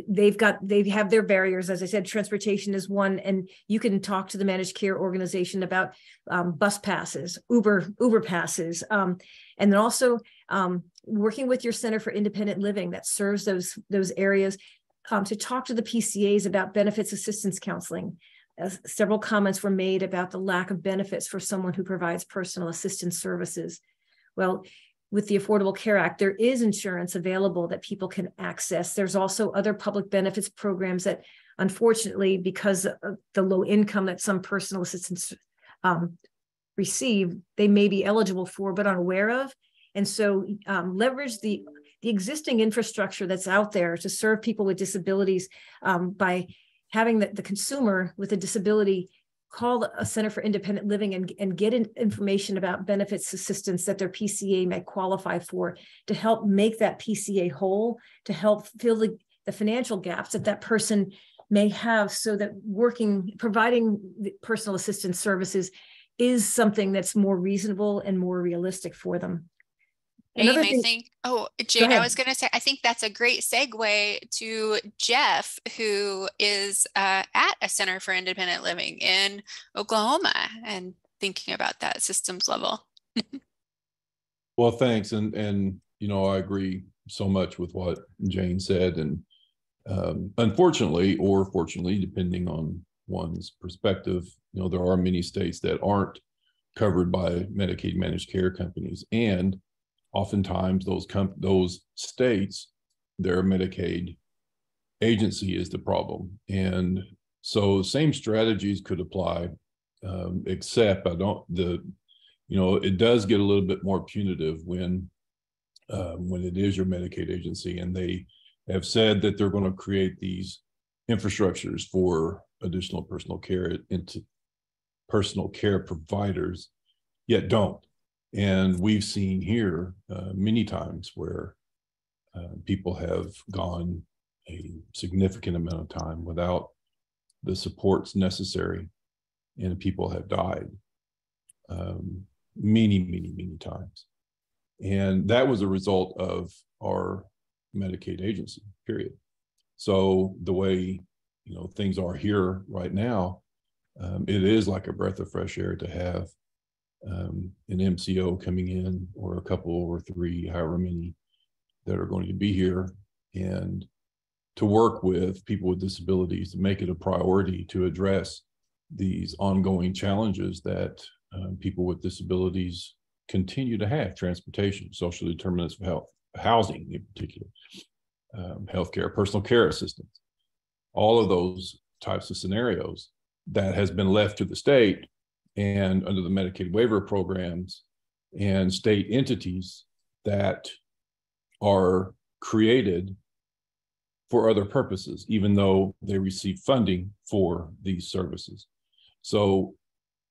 they've got they have their barriers. As i said transportation is one and you can talk to the managed care organization about um, bus passes uber uber passes um, and then also um, working with your center for independent living that serves those those areas um, to talk to the pcas about benefits assistance counseling several comments were made about the lack of benefits for someone who provides personal assistance services well with the Affordable Care Act, there is insurance available that people can access. There's also other public benefits programs that, unfortunately, because of the low income that some personal assistance um, receive, they may be eligible for but unaware of. And so, um, leverage the the existing infrastructure that's out there to serve people with disabilities um, by having the, the consumer with a disability call a Center for Independent Living and, and get in information about benefits assistance that their PCA may qualify for to help make that PCA whole, to help fill the, the financial gaps that that person may have so that working, providing personal assistance services is something that's more reasonable and more realistic for them. Another thing, I think, oh, Jane, I was going to say, I think that's a great segue to Jeff, who is uh, at a Center for Independent Living in Oklahoma and thinking about that systems level. (laughs) well, thanks. And, and, you know, I agree so much with what Jane said. And um, unfortunately, or fortunately, depending on one's perspective, you know, there are many states that aren't covered by Medicaid managed care companies. And oftentimes those those states their medicaid agency is the problem. And so same strategies could apply um, except i don't the you know it does get a little bit more punitive when um, when it is your medicaid agency and they have said that they're going to create these infrastructures for additional personal care into personal care providers yet don't and we've seen here uh, many times where uh, people have gone a significant amount of time without the supports necessary, and people have died um, many, many, many times. And that was a result of our Medicaid agency, period. So the way you know things are here right now, um, it is like a breath of fresh air to have um, an MCO coming in or a couple or three, however many that are going to be here and to work with people with disabilities to make it a priority to address these ongoing challenges that uh, people with disabilities continue to have. Transportation, social determinants of health, housing in particular, um, healthcare, personal care assistance, all of those types of scenarios that has been left to the state and under the Medicaid waiver programs and state entities that are created for other purposes, even though they receive funding for these services. So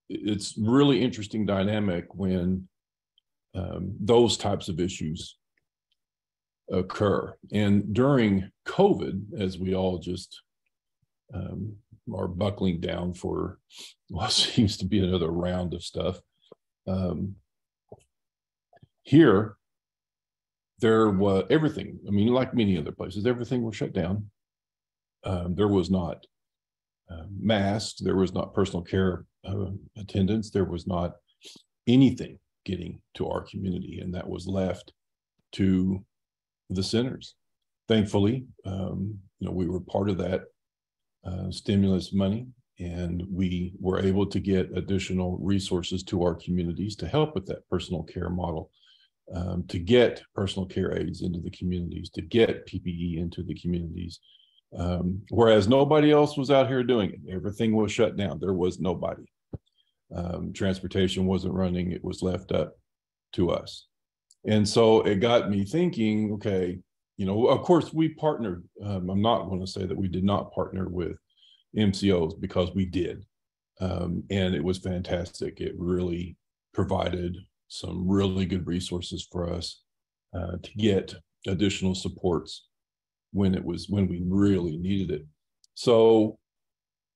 it's really interesting dynamic when um, those types of issues occur. And during COVID, as we all just um, are buckling down for what (laughs) seems to be another round of stuff, um, here there was everything. I mean, like many other places, everything was shut down. Um, there was not uh, masks. There was not personal care uh, attendants. There was not anything getting to our community, and that was left to the centers. Thankfully, um, you know, we were part of that uh, stimulus money, and we were able to get additional resources to our communities to help with that personal care model um, to get personal care aides into the communities, to get PPE into the communities. Um, whereas nobody else was out here doing it. Everything was shut down. There was nobody. Um, transportation wasn't running. It was left up to us. And so it got me thinking, okay, you know, of course we partnered. Um, I'm not going to say that we did not partner with MCOs because we did. Um, and it was fantastic. It really provided some really good resources for us uh, to get additional supports when it was when we really needed it. So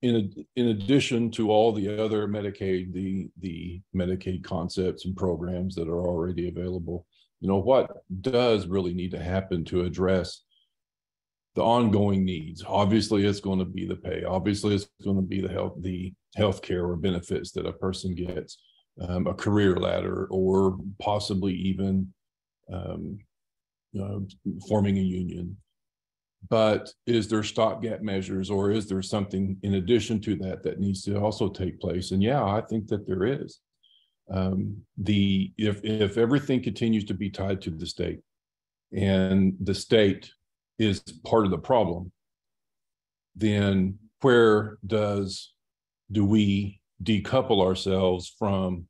in in addition to all the other Medicaid, the the Medicaid concepts and programs that are already available, you know what does really need to happen to address the ongoing needs. Obviously, it's going to be the pay. Obviously, it's going to be the health the health care or benefits that a person gets um, a career ladder or possibly even um, forming a union. But is there stopgap measures or is there something in addition to that that needs to also take place? And yeah, I think that there is. Um, the if if everything continues to be tied to the state and the state is part of the problem, then where does do we decouple ourselves from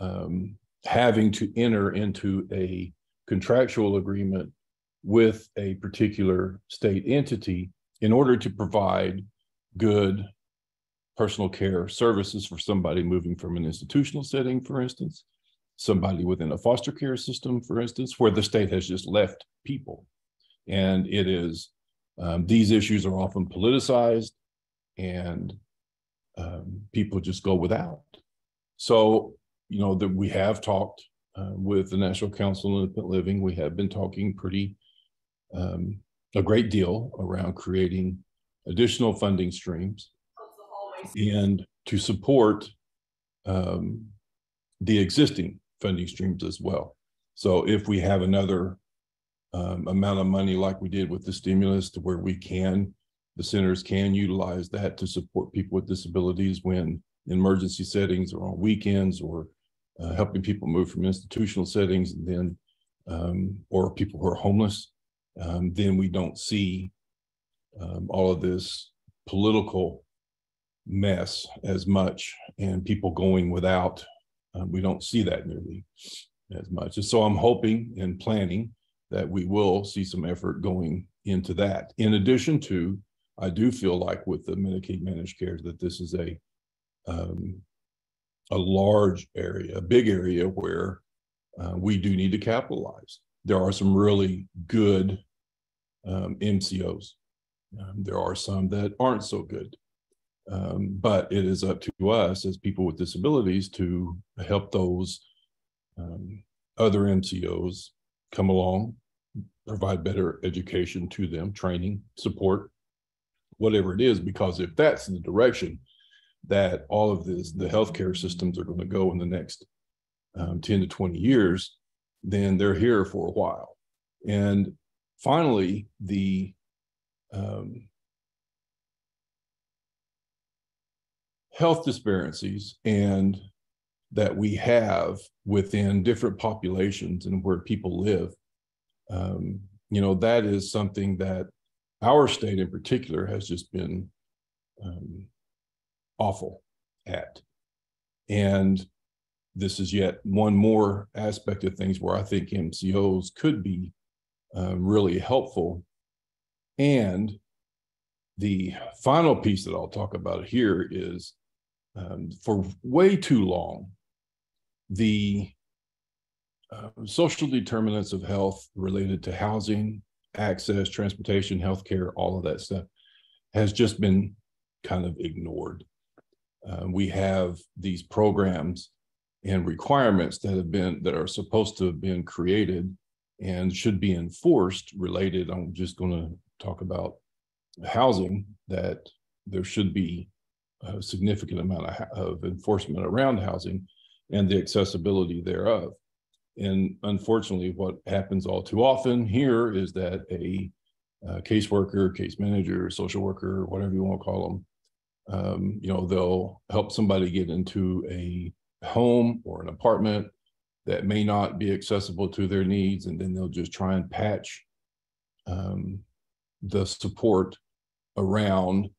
um, having to enter into a contractual agreement with a particular state entity in order to provide good personal care services for somebody moving from an institutional setting, for instance, somebody within a foster care system, for instance, where the state has just left people. And it is, um, these issues are often politicized and um, people just go without. So, you know, that we have talked uh, with the National Council on Living. We have been talking pretty um, a great deal around creating additional funding streams and to support um, the existing funding streams as well. So if we have another um, amount of money like we did with the stimulus to where we can the centers can utilize that to support people with disabilities when in emergency settings or on weekends or uh, helping people move from institutional settings and then um, or people who are homeless um, then we don't see um, all of this political mess as much and people going without um, we don't see that nearly as much and so i'm hoping and planning that we will see some effort going into that in addition to I do feel like with the Medicaid managed care that this is a um, a large area, a big area where uh, we do need to capitalize. There are some really good um, MCOs. Um, there are some that aren't so good. Um, but it is up to us as people with disabilities to help those um, other MCOs come along, provide better education to them, training, support, whatever it is, because if that's the direction that all of this, the healthcare systems are going to go in the next um, 10 to 20 years, then they're here for a while. And finally, the um, health disparities and that we have within different populations and where people live. Um, you know, that is something that our state in particular has just been um, awful at. And this is yet one more aspect of things where I think MCOs could be uh, really helpful. And the final piece that I'll talk about here is um, for way too long, the uh, social determinants of health related to housing, access, transportation, healthcare, all of that stuff has just been kind of ignored. Uh, we have these programs and requirements that have been that are supposed to have been created and should be enforced related i'm just going to talk about housing that there should be a significant amount of, of enforcement around housing and the accessibility thereof. And unfortunately what happens all too often here is that a, a caseworker case manager social worker whatever you want to call them um, you know they'll help somebody get into a home or an apartment that may not be accessible to their needs, and then they'll just try and patch um, the support around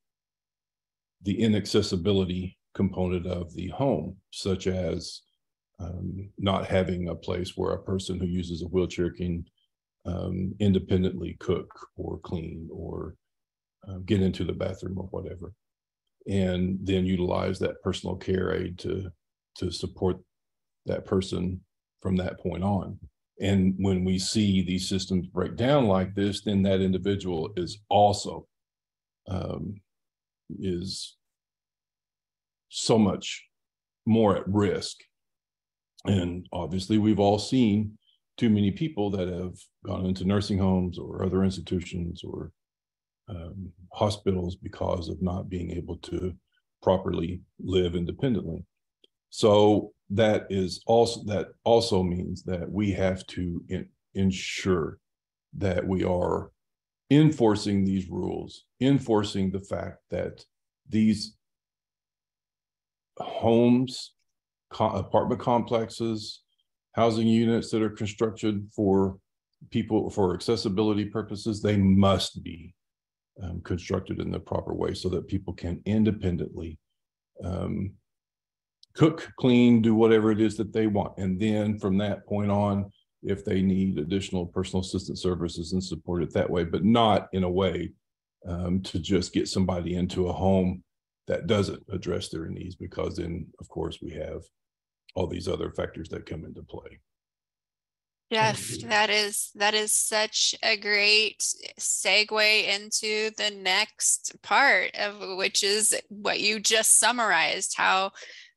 the inaccessibility component of the home, such as um, not having a place where a person who uses a wheelchair can um, independently cook or clean or uh, get into the bathroom or whatever, and then utilize that personal care aide to to support that person from that point on. And when we see these systems break down like this, then that individual is also um, is so much more at risk. And obviously, we've all seen too many people that have gone into nursing homes or other institutions or um, hospitals because of not being able to properly live independently. So that is also that also means that we have to in, ensure that we are enforcing these rules, enforcing the fact that these homes, co apartment complexes, housing units that are constructed for people for accessibility purposes, they must be um, constructed in the proper way so that people can independently um, cook, clean, do whatever it is that they want. And then from that point on, if they need additional personal assistant services and support it that way, but not in a way um, to just get somebody into a home that doesn't address their needs, because then, of course, we have all these other factors that come into play. Jeff, that is that is such a great segue into the next part of which is what you just summarized how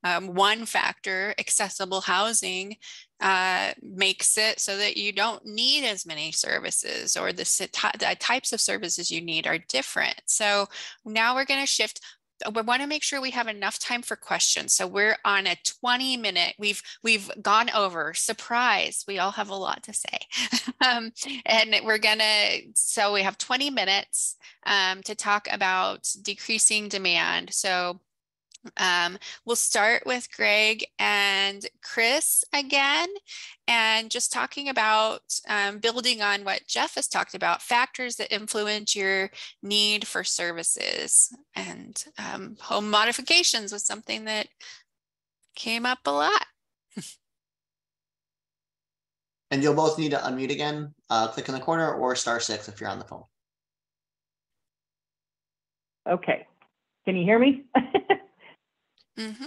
um, one factor, accessible housing, uh, makes it so that you don't need as many services or the, the types of services you need are different. So now we're going to shift we want to make sure we have enough time for questions. So we're on a 20 minute, we've we've gone over, surprise, we all have a lot to say. (laughs) um, and we're gonna, so we have 20 minutes um, to talk about decreasing demand. So um, we'll start with Greg and Chris again, and just talking about um, building on what Jeff has talked about, factors that influence your need for services. And um, home modifications was something that came up a lot. (laughs) and you'll both need to unmute again. Uh, click in the corner or star six if you're on the phone. Okay. Can you hear me? (laughs) Mm-hmm.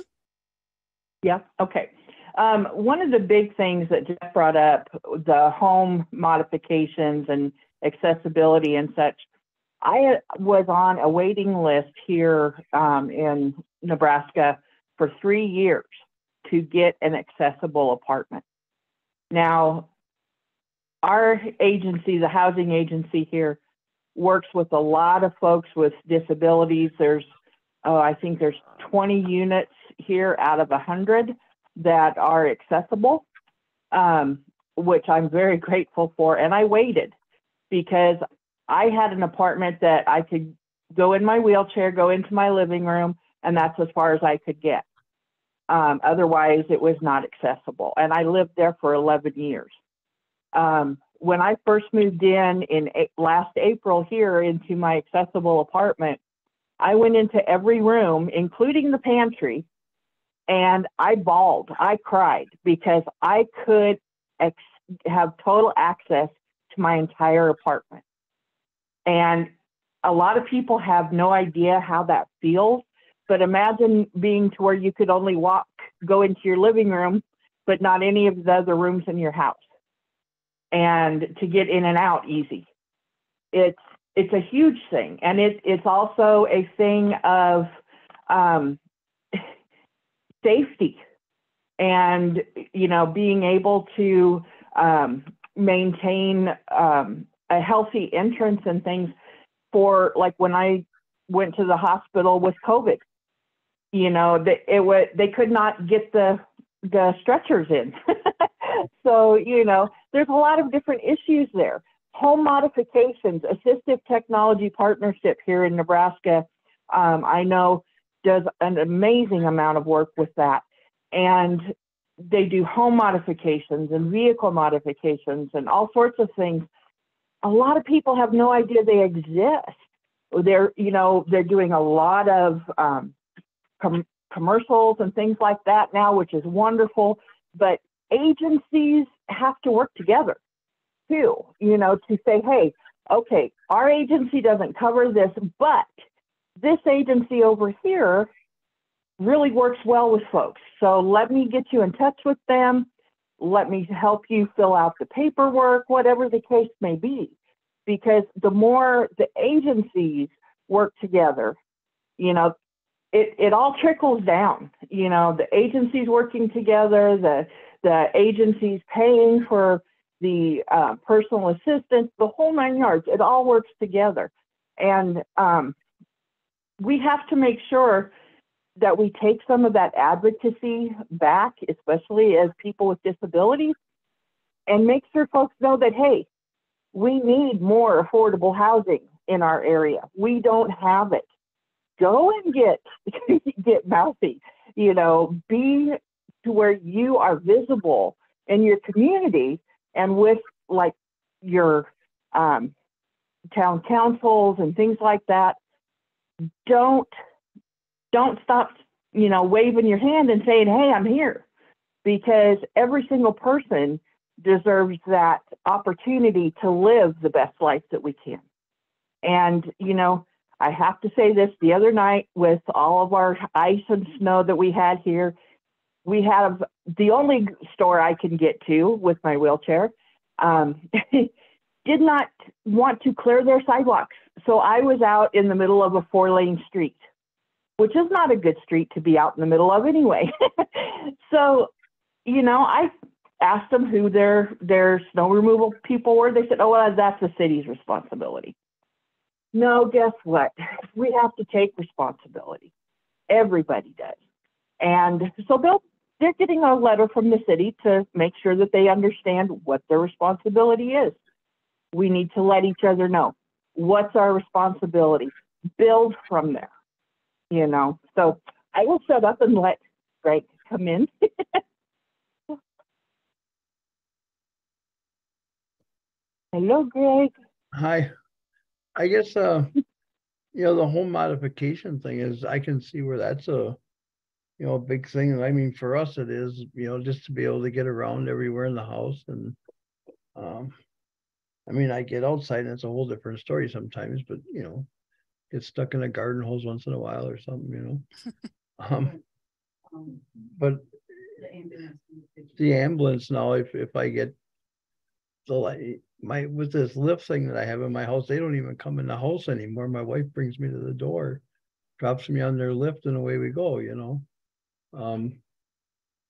Yeah, okay. Um, one of the big things that Jeff brought up, the home modifications and accessibility and such, I was on a waiting list here um, in Nebraska for three years to get an accessible apartment. Now, our agency, the housing agency here, works with a lot of folks with disabilities. There's oh, I think there's 20 units here out of 100 that are accessible. Um, which I'm very (laughs) grateful for. And I waited because I had an apartment that I could go in my wheelchair, go into my living room, and that's as far as I could get. Um, otherwise, it was not accessible. And I lived there for 11 years. Um, when I first moved in in last April here into my accessible apartment, I went into every room, including the pantry, and I bawled. I cried because I could ex- have total access to my entire apartment. And a lot of people have no idea how that feels. But imagine being to where you could only walk, go into your living room, but not any of the other rooms in your house. And to get in and out easy. It's it's a huge thing. And it, it's also a thing of um, (laughs) safety and you know being able to um, maintain um, a healthy entrance and things for like when I went to the hospital with COVID. You know, that it was they could not get the the stretchers in. (laughs) so, you know, there's a lot of different issues there. Home modifications, assistive technology partnership here in Nebraska, um, I know does an amazing amount of work with that. And they do home modifications and vehicle modifications and all sorts of things. A lot of people have no idea they exist. They're, you know, they're doing a lot of um, com- commercials and things like that now, which is wonderful. But agencies have to work together too, you know, to say, hey, okay, our agency doesn't cover this, but this agency over here really works well with folks. So let me get you in touch with them. Let me help you fill out the paperwork, whatever the case may be. Because the more the agencies work together, you know, it, it all trickles down. You know, the agencies working together, the the agencies paying for the uh, personal assistance, the whole nine yards. It all works together, and um, we have to make sure that we take some of that advocacy back, especially as people with disabilities, and make sure folks know that hey, we need more affordable housing in our area. We don't have it go and get (laughs) get mouthy you know be to where you are visible in your community and with like your um, town councils and things like that don't don't stop you know waving your hand and saying hey i'm here. Because every single person deserves that opportunity to live the best life that we can. And you know I have to say this the other night with all of our ice and snow that we had here, we have the only store I can get to with my wheelchair um, (laughs) did not want to clear their sidewalks. So I was out in the middle of a four lane street, which is not a good street to be out in the middle of anyway. (laughs) so, you know, I asked them who their their snow removal people were. They said, "Oh, well, that's the city's responsibility." No, guess what? We have to take responsibility. Everybody does. And so they'll they're getting a letter from the city to make sure that they understand what their responsibility is. We need to let each other know what's our responsibility. Build from there. You know. So I will shut up and let Greg come in. (laughs) Hello, Greg. Hi. I guess, uh, you know, the home modification thing is, I can see where that's a, you know, a big thing. I mean, for us, it is, you know, just to be able to get around everywhere in the house and, um, I mean, I get outside and it's a whole different story sometimes, but you know, get stuck in a garden hose once in a while or something, you know. (laughs) Um, but the ambulance now, if, if I get the light, my, with this lift thing that I have in my house, they don't even come in the house anymore. My wife brings me to the door, drops me on their lift and away we go, you know? Um,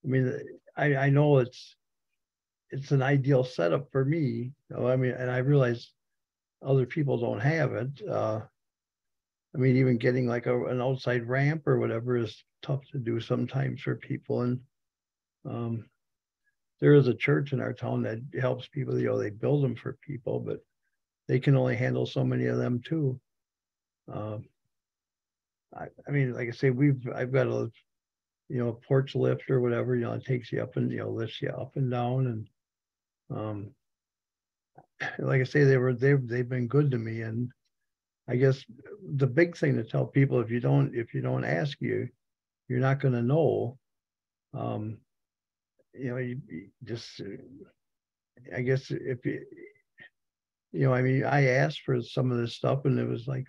I mean, I, I know it's, it's an ideal setup for me, know, I mean, and I realize other people don't have it. Uh, I mean, even getting like a, an outside ramp or whatever is tough to do sometimes for people and, um, there is a church in our town that helps people, you know, they build them for people, but they can only handle so many of them too. Um, I, I mean, like I say, we've, I've got a, you know, porch lift or whatever, you know, it takes you up and, you know, lifts you up and down and, um, (sighs) like I say, they were, they've, they've been good to me and I guess the big thing to tell people, if you don't, if you don't ask you, you're not gonna know. Um, you know, you, you just, I guess if you, you know, I mean, I asked for some of this stuff and it was like,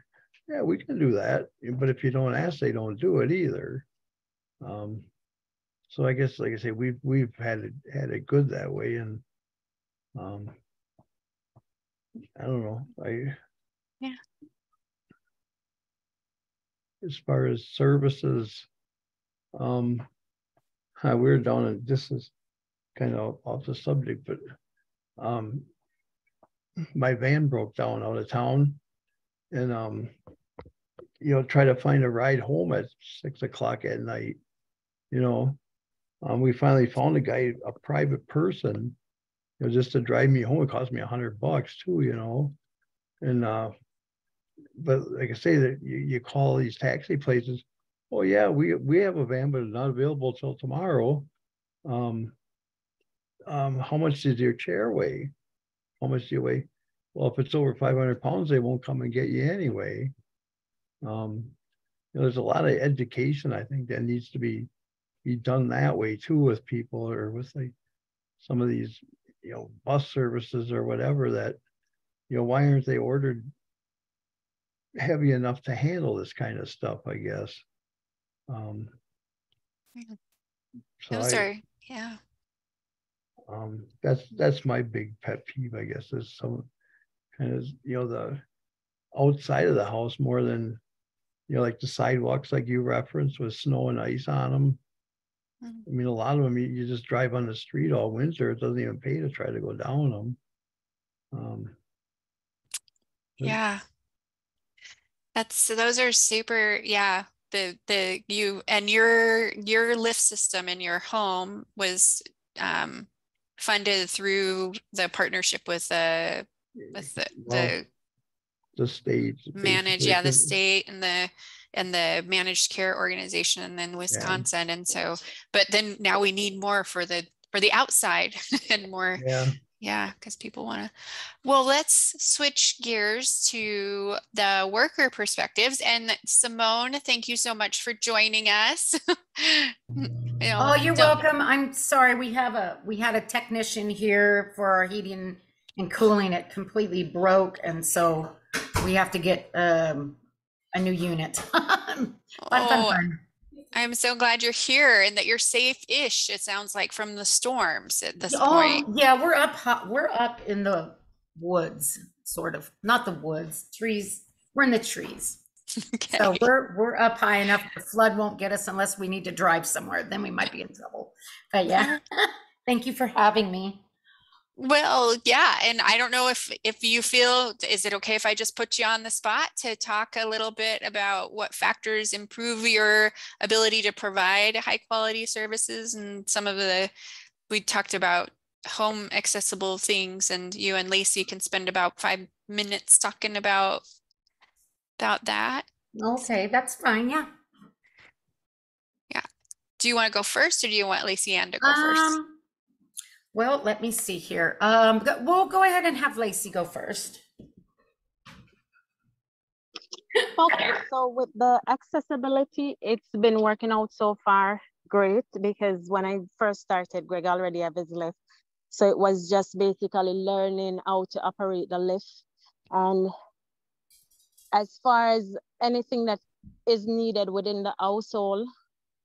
yeah, we can do that. But if you don't ask, they don't do it either. Um, so I guess, like I say, we've we've had it had it good that way, and um, I don't know. I Yeah. as far as services, um, uh, we're down and this is kind of off the subject, but um, my van broke down out of town, and um, you know, try to find a ride home at six o'clock at night. You know, um, we finally found a guy, a private person, you know, just to drive me home. It cost me a hundred bucks too, you know, and uh, but like I say, that you, you call these taxi places. Oh yeah, we we have a van, but it's not available till tomorrow. Um, um, how much does your chair weigh? How much do you weigh? Well, if it's over 500 pounds, they won't come and get you anyway. Um, you know, there's a lot of education I think that needs to be be done that way too with people or with like some of these you know bus services or whatever that you know why aren't they ordered heavy enough to handle this kind of stuff i guess um Yeah. so Those I- are, yeah. um that's that's my big pet peeve i guess is some kind of you know the outside of the house more than you know like the sidewalks like you referenced with snow and ice on them. I mean a lot of them you, you just drive on the street all winter it doesn't even pay to try to go down them um Yeah. That's so those are super, yeah. The the you and your your lift system in your home was um funded through the partnership with the with the well, the the state manage, yeah, the state and the and the managed care organization in Wisconsin. And so, but then now we need more for the for the outside (laughs) and more yeah yeah, because people want to. Well, let's switch gears to the worker perspectives. And Simone, thank you so much for joining us. (laughs) You know, Oh, you're don't- welcome. I'm sorry. We have a, we had a technician here for our heating and cooling. It completely broke. And so we have to get um, a new unit. (laughs) Fun, fun, Oh, fun. I'm so glad you're here and that you're safe-ish. It sounds like from the storms at this Oh, point. yeah, we're up, we're up in the woods, sort of, not the woods, trees. We're in the trees. (laughs) Okay. So we're, we're up high enough. The flood won't get us unless we need to drive somewhere. Then we might be in trouble. But yeah, (laughs) thank you for having me. Well, yeah, and I don't know if if you feel is it okay if I just put you on the spot to talk a little bit about what factors improve your ability to provide high quality services and some of the we talked about home accessible things and you and Lacey can spend about 5 minutes talking about about that. Okay, that's fine. Yeah. Yeah. Do you want to go first or do you want Lacey Ann to go first? Um, Well, let me see here. Um, we'll go ahead and have Lacey go first. Okay, so with the accessibility, it's been working out so far great because when I first started, Greg already have his lift. So it was just basically learning how to operate the lift. And as far as anything that is needed within the household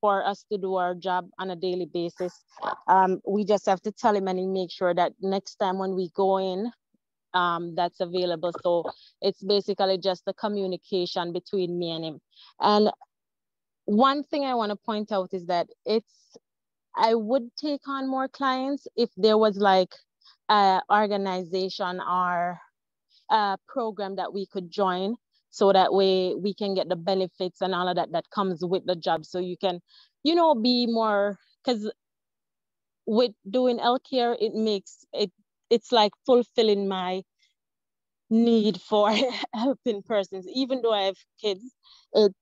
for us to do our job on a daily basis, um, we just have to tell him and make sure that next time when we go in, um, that's available. So it's basically just the communication between me and him. And one thing I want to point out is that it's, I would take on more clients if there was like a organization or a program that we could join. So that way we can get the benefits and all of that that comes with the job. So you can, you know, be more, because with doing healthcare, it makes it it's like fulfilling my need for (laughs) helping persons. Even though I have kids, it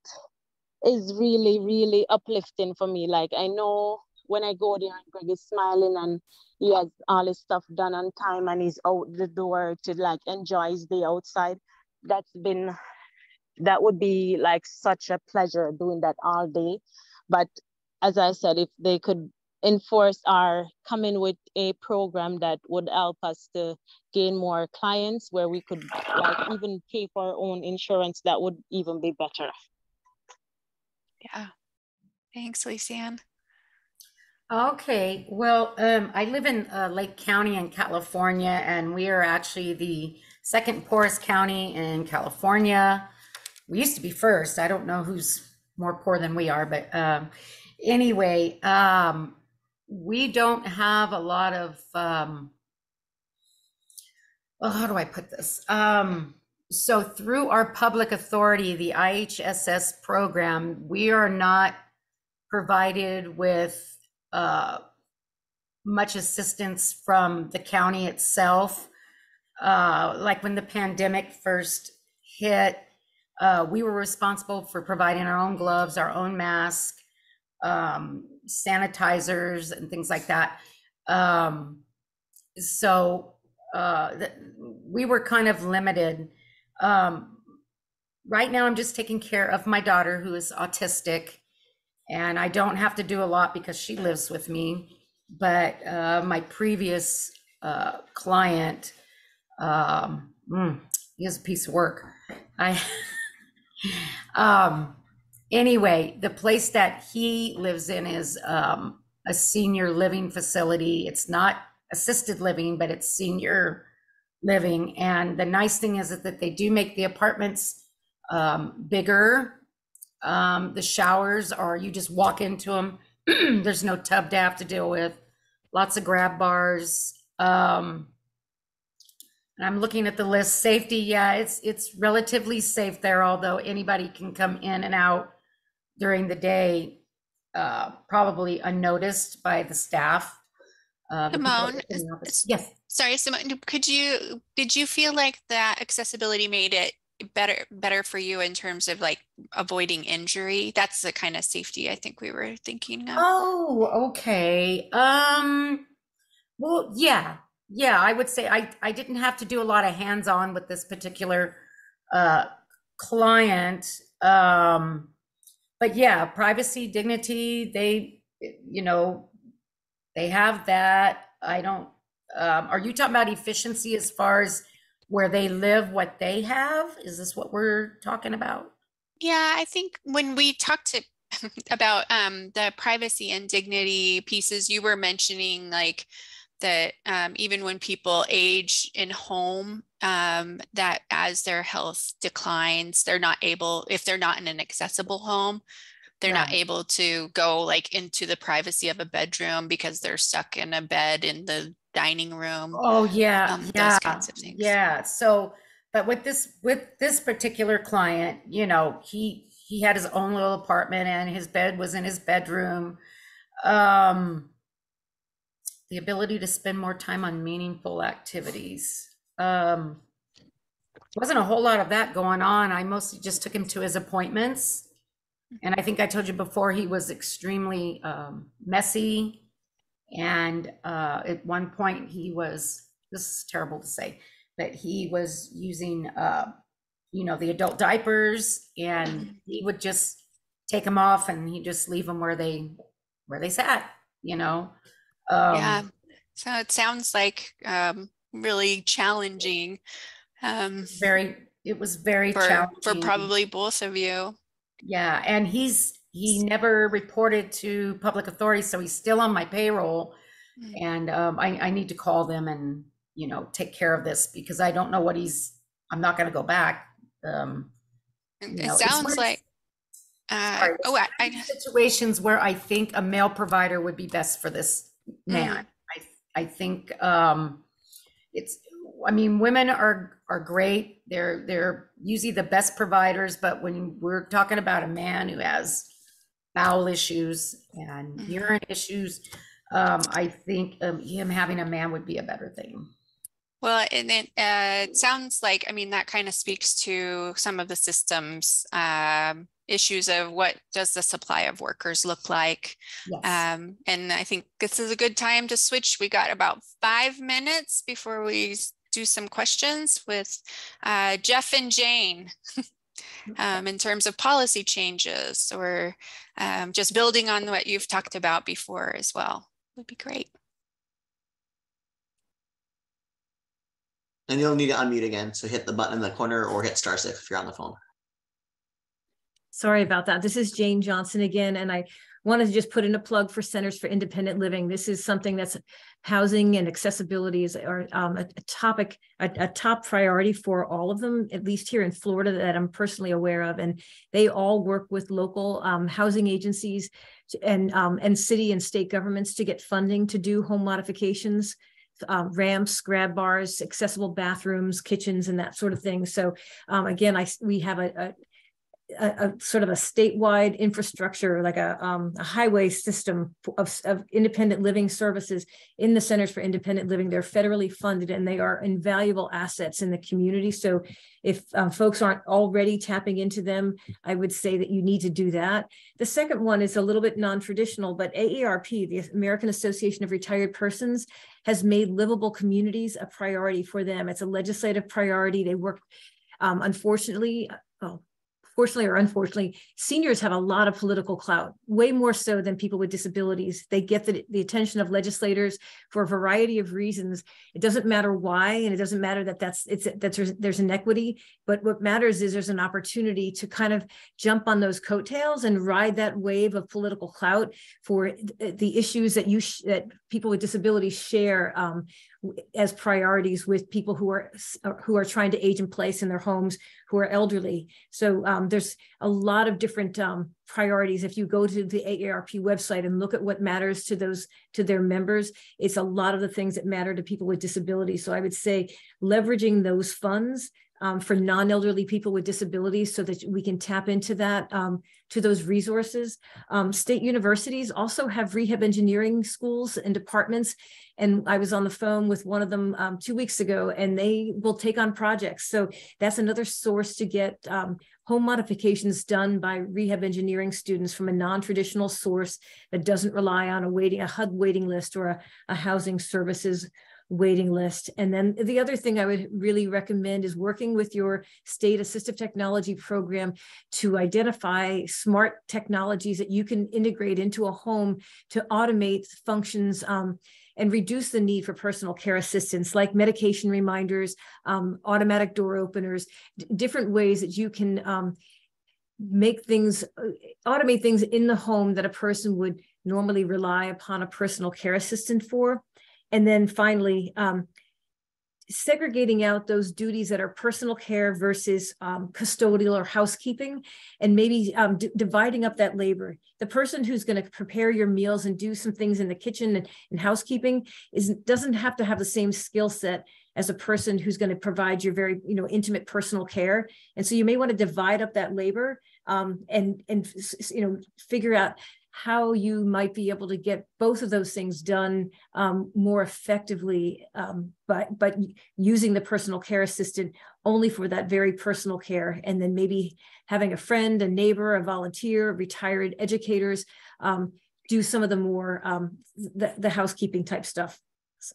is really, really uplifting for me. Like I know when I go there and Greg is smiling and he has all his stuff done on time and he's out the door to like enjoy his day outside. That's been that would be like such a pleasure doing that all day. But as I said, if they could enforce or come in with a program that would help us to gain more clients where we could like even pay for our own insurance, that would even be better. Yeah. Thanks, Lacey Ann. Okay, well, um, I live in uh, Lake County in California, and we are actually the second poorest county in California. We used to be first. I don't know who's more poor than we are, but um, anyway, um, we don't have a lot of. Um, well, how do I put this? Um, so through our public authority, the IHSS program, we are not provided with uh, much assistance from the county itself. Uh, like when the pandemic first hit, uh, we were responsible for providing our own gloves, our own mask, um, sanitizers, and things like that. Um, so uh, th- we were kind of limited. Um, right now, I'm just taking care of my daughter who is autistic and I don't have to do a lot because she lives with me. But uh, my previous uh, client, um, mm, he is a piece of work. I, (laughs) um, anyway, the place that he lives in is um, a senior living facility. It's not assisted living, but it's senior living. And the nice thing is that they do make the apartments um, bigger um, the showers are you just walk into them. (clears throat) There's no tub to have to deal with. Lots of grab bars. Um, and I'm looking at the list. Safety, yeah, it's it's relatively safe there, although anybody can come in and out during the day, uh, probably unnoticed by the staff. Uh, the Simone, yes. Sorry, Simone, could you did you feel like that accessibility made it better better for you in terms of like avoiding injury that's the kind of safety i think we were thinking of oh okay um well yeah yeah i would say i i didn't have to do a lot of hands-on with this particular uh client um but yeah privacy dignity they you know they have that i don't um are you talking about efficiency as far as where they live what they have? Is this what we're talking about? Yeah, I think when we talked to (laughs) about um, the privacy and dignity pieces, you were mentioning like that um, even when people age in home, um, that as their health declines, they're not able, if they're not in an accessible home, they're not able to go like into the privacy of a bedroom because they're stuck in a bed in the dining room. Oh yeah, um, yeah, those kinds of things. yeah. So, but with this with this particular client, you know, he he had his own little apartment and his bed was in his bedroom. Um, the ability to spend more time on meaningful activities. Um, wasn't a whole lot of that going on. I mostly just took him to his appointments. And I think I told you before, he was extremely um, messy and uh, at one point, he was, this is terrible to say, but he was using, uh, you know, the adult diapers and he would just take them off and he just leave them where they, where they sat, you know? Um, yeah. So it sounds like um, really challenging. Um, very, it was very for, challenging. for probably both of you. Yeah. And he's, he never reported to public authorities, so he's still on my payroll. Mm. And um, I, I need to call them and, you know, take care of this because I don't know what he's, I'm not going to go back. Um, It know, sounds like, uh, Sorry, oh, I, I, situations where I think a male provider would be best for this man. I, I think um, it's, I mean, women are are great. They're they're usually the best providers, but when we're talking about a man who has bowel issues and Mhm. urine issues, um, I think um, him having a man would be a better thing. Well, and it, uh, it sounds like, I mean, that kind of speaks to some of the systems um, issues of what does the supply of workers look like. Yes. Um, and I think this is a good time to switch. We got about five minutes before we do some questions with uh, Jeff and Jane. (laughs) um, in terms of policy changes or um, just building on what you've talked about before as well would be great. And you'll need to unmute again. So hit the button in the corner or hit star six if you're on the phone. Sorry about that. This is Jane Johnson again, and I wanted to just put in a plug for Centers for Independent Living. This is something that's housing and accessibility is are um, a, a topic, a, a top priority for all of them, at least here in Florida that I'm personally aware of. And they all work with local um, housing agencies and um, and city and state governments to get funding to do home modifications. Um, ramps, grab bars, accessible bathrooms, kitchens, and that sort of thing. So um, again, I we have a, a a, sort of a statewide infrastructure, like a, um, a highway system of, of independent living services in the Centers for Independent Living. They're federally funded and they are invaluable assets in the community. So if um, folks aren't already tapping into them, I would say that you need to do that. The second one is a little bit non-traditional, but AARP, the American Association of Retired Persons, has made livable communities a priority for them. It's a legislative priority. They work, um, unfortunately, oh, fortunately or unfortunately, seniors have a lot of political clout, way more so than people with disabilities. They get the, the attention of legislators for a variety of reasons. It doesn't matter why, and it doesn't matter that that's it's that there's, there's inequity. But what matters is there's an opportunity to kind of jump on those coattails and ride that wave of political clout for th- the issues that you that people with disabilities share um, as priorities with people who are uh, who are trying to age in place in their homes who are elderly. So um, there's a lot of different um, priorities. If you go to the AARP website and look at what matters to those to their members, it's a lot of the things that matter to people with disabilities. So I would say leveraging those funds um, for non-elderly people with disabilities so that we can tap into that um, to those resources. Um, state universities also have rehab engineering schools and departments. And I was on the phone with one of them um, two weeks ago, and they will take on projects. So that's another source to get um, home modifications done by rehab engineering students from a non-traditional source that doesn't rely on a waiting, a HUD waiting list or a, a housing services waiting list. And then the other thing I would really recommend is working with your state assistive technology program to identify smart technologies that you can integrate into a home to automate functions um, and reduce the need for personal care assistance like medication reminders, um, automatic door openers, different ways that you can um, make things, uh, automate things in the home that a person would normally rely upon a personal care assistant for. And then finally, um, segregating out those duties that are personal care versus um, custodial or housekeeping, and maybe um, d- dividing up that labor. The person who's going to prepare your meals and do some things in the kitchen and, and housekeeping is doesn't have to have the same skill set as a person who's going to provide your very you know intimate personal care. And so you may want to divide up that labor um, and and you know figure out how you might be able to get both of those things done um, more effectively, um, but but using the personal care assistant only for that very personal care, and then maybe having a friend, a neighbor, a volunteer, retired educators um, do some of the more um, the, the housekeeping type stuff.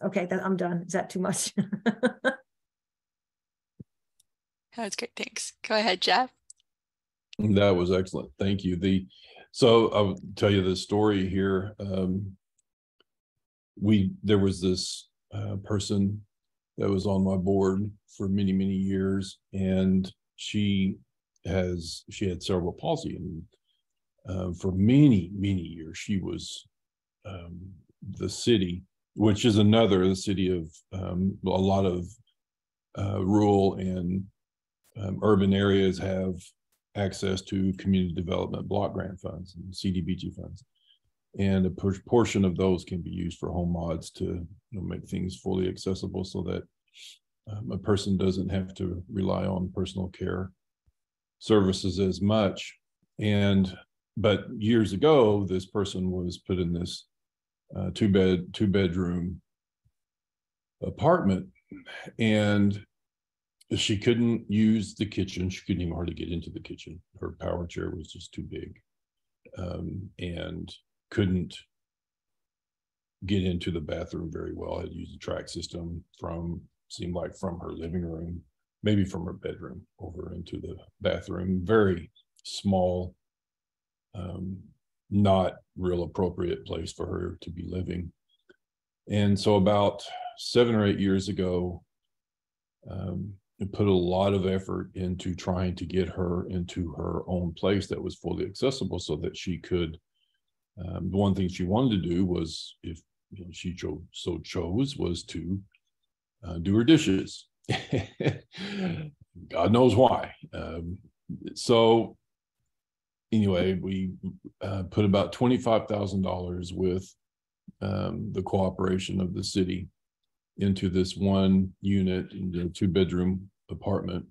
Okay, that, I'm done. Is that too much? (laughs) That's great. Thanks. Go ahead, Jeff. That was excellent. Thank you. The, so I'll tell you the story here. Um, we, there was this uh, person that was on my board for many, many years and she has, she had cerebral palsy and uh, for many, many years, she was um, the city, which is another, the city of um, a lot of uh, rural and um, urban areas have access to community development block grant funds and CDBG funds. And a por- portion of those can be used for home mods to you know, make things fully accessible so that um, a person doesn't have to rely on personal care services as much. And but years ago, this person was put in this uh, two bed, two bedroom apartment. And she couldn't use the kitchen. She couldn't even hardly get into the kitchen. Her power chair was just too big. Um, and couldn't get into the bathroom very well. I had used a track system from, seemed like from her living room, maybe from her bedroom over into the bathroom. Very small, um, not real appropriate place for her to be living. And so about seven or eight years ago, um, and put a lot of effort into trying to get her into her own place that was fully accessible so that she could um, the one thing she wanted to do was if you know, she cho- so chose was to uh, do her dishes. (laughs) God knows why. Um, so anyway we uh, put about $25000 with um, the cooperation of the city into this one unit in the two bedroom apartment.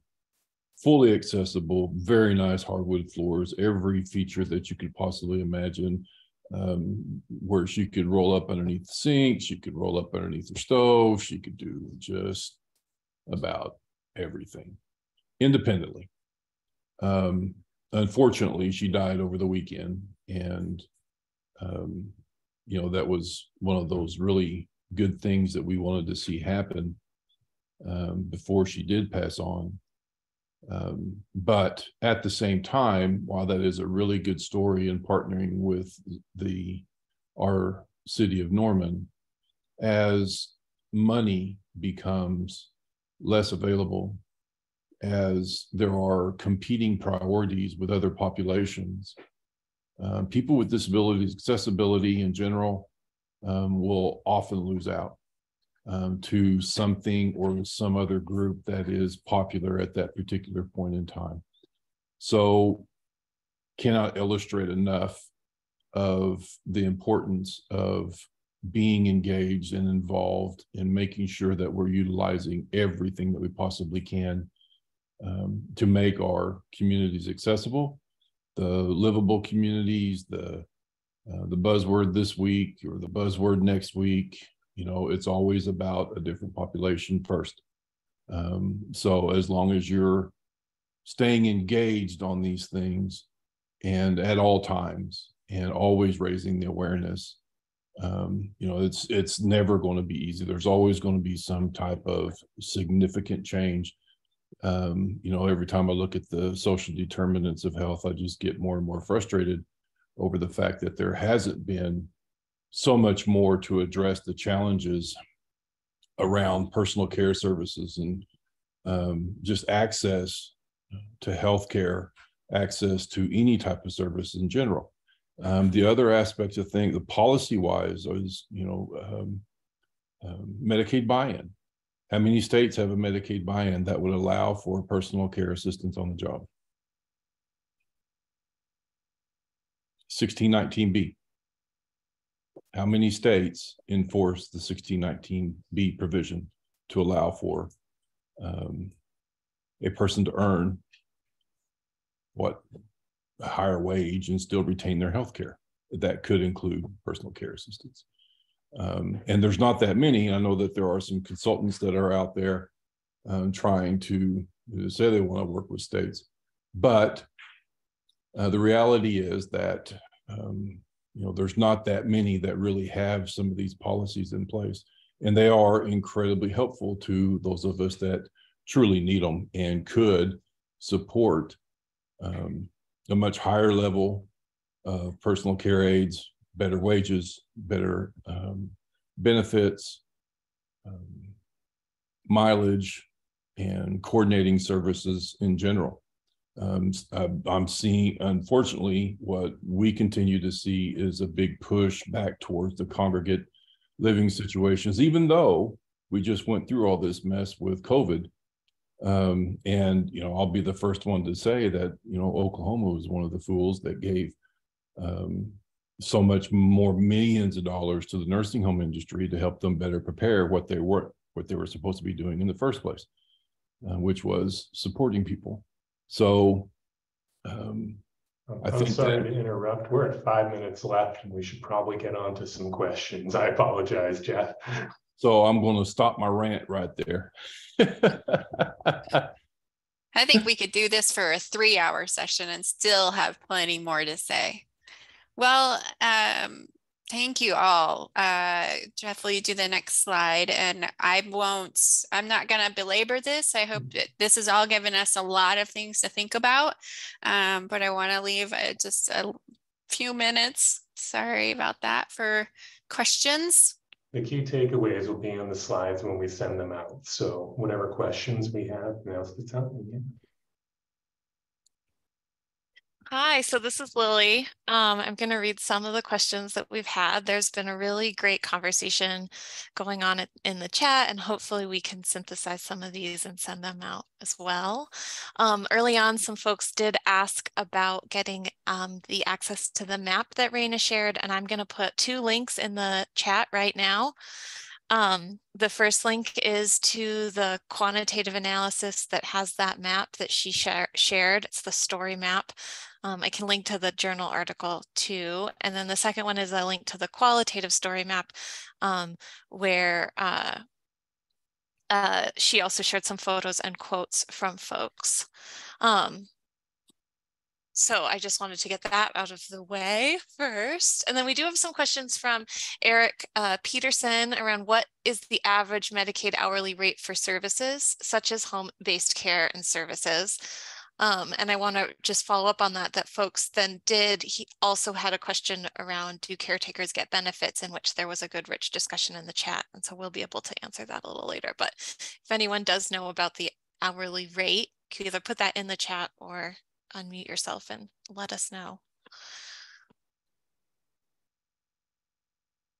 Fully accessible very nice hardwood floors every feature that you could possibly imagine um, where she could roll up underneath the sink she could roll up underneath the stove she could do just about everything independently. Um, unfortunately she died over the weekend and um, you know that was one of those really good things that we wanted to see happen um, before she did pass on. Um, but at the same time, while that is a really good story in partnering with the our city of Norman, as money becomes less available, as there are competing priorities with other populations, uh, people with disabilities, accessibility in general, um, will often lose out um, to something or some other group that is popular at that particular point in time. So, cannot illustrate enough of the importance of being engaged and involved in making sure that we're utilizing everything that we possibly can um, to make our communities accessible, the livable communities, the uh, the buzzword this week or the buzzword next week. You know, it's always about a different population first. Um, so as long as you're staying engaged on these things and at all times and always raising the awareness, um, you know, it's it's never going to be easy. There's always going to be some type of significant change. Um, you know, every time I look at the social determinants of health, I just get more and more frustrated over the fact that there hasn't been so much more to address the challenges around personal care services and um, just access to healthcare, access to any type of service in general. Um, the other aspect of things, the policy wise, is you know um, um, Medicaid buy-in. How many states have a Medicaid buy-in that would allow for personal care assistance on the job? 1619B. How many states enforce the 1619B provision to allow for um, a person to earn what a higher wage and still retain their health care? That could include personal care assistance. Um, and there's not that many. I know that there are some consultants that are out there um, trying to say they want to work with states, but uh, the reality is that um, you know there's not that many that really have some of these policies in place, and they are incredibly helpful to those of us that truly need them and could support um, a much higher level of personal care aides, better wages, better um, benefits, um, mileage, and coordinating services in general. Um, I'm seeing, unfortunately, what we continue to see is a big push back towards the congregate living situations, even though we just went through all this mess with COVID. Um, and, you know, I'll be the first one to say that, you know, Oklahoma was one of the fools that gave um, so much more millions of dollars to the nursing home industry to help them better prepare what they were, what they were supposed to be doing in the first place, uh, which was supporting people. So um, I'm I think sorry that- to interrupt. We're at five minutes left and we should probably get on to some questions. I apologize, Jeff. So I'm going to stop my rant right there. (laughs) I think we could do this for a three hour session and still have plenty more to say. Well, um, thank you all. Uh, Jeff, will you do the next slide? And I won't, I'm not going to belabor this. I hope that this has all given us a lot of things to think about. Um, but I want to leave uh, just a few minutes. Sorry about that for questions. The key takeaways will be on the slides when we send them out. So whatever questions we have, now's the time. yeah. Hi, so this is Lily. Um, I'm going to read some of the questions that we've had. There's been a really great conversation going on in the chat, and hopefully we can synthesize some of these and send them out as well. Um, early on, some folks did ask about getting um, the access to the map that Raina shared, and I'm going to put two links in the chat right now. Um, the first link is to the quantitative analysis that has that map that she share, shared. It's the story map. Um, I can link to the journal article too. And then the second one is a link to the qualitative story map um, where uh, uh, she also shared some photos and quotes from folks. Um, so I just wanted to get that out of the way first. And then we do have some questions from Eric uh, Peterson around what is the average Medicaid hourly rate for services such as home-based care and services. Um, and I want to just follow up on that, that folks then did, he also had a question around do caretakers get benefits in which there was a good rich discussion in the chat. And so we'll be able to answer that a little later. But if anyone does know about the hourly rate, you either put that in the chat or unmute yourself and let us know.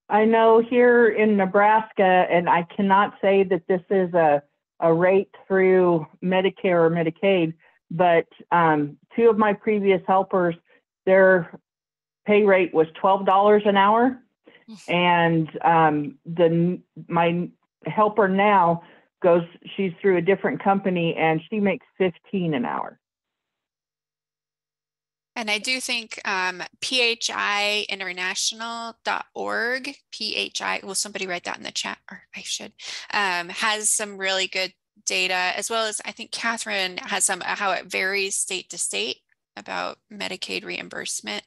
I know here in Nebraska, and I cannot say that this is a, a rate through Medicare or Medicaid, but um, two of my previous helpers, their pay rate was twelve dollars an hour, and um, the my helper now goes. She's through a different company, and she makes fifteen an hour. And I do think um, phiinternational.org, PHI, will somebody write that in the chat, or I should, um, has some really good data, as well as I think Catherine has some, how it varies state to state about Medicaid reimbursement.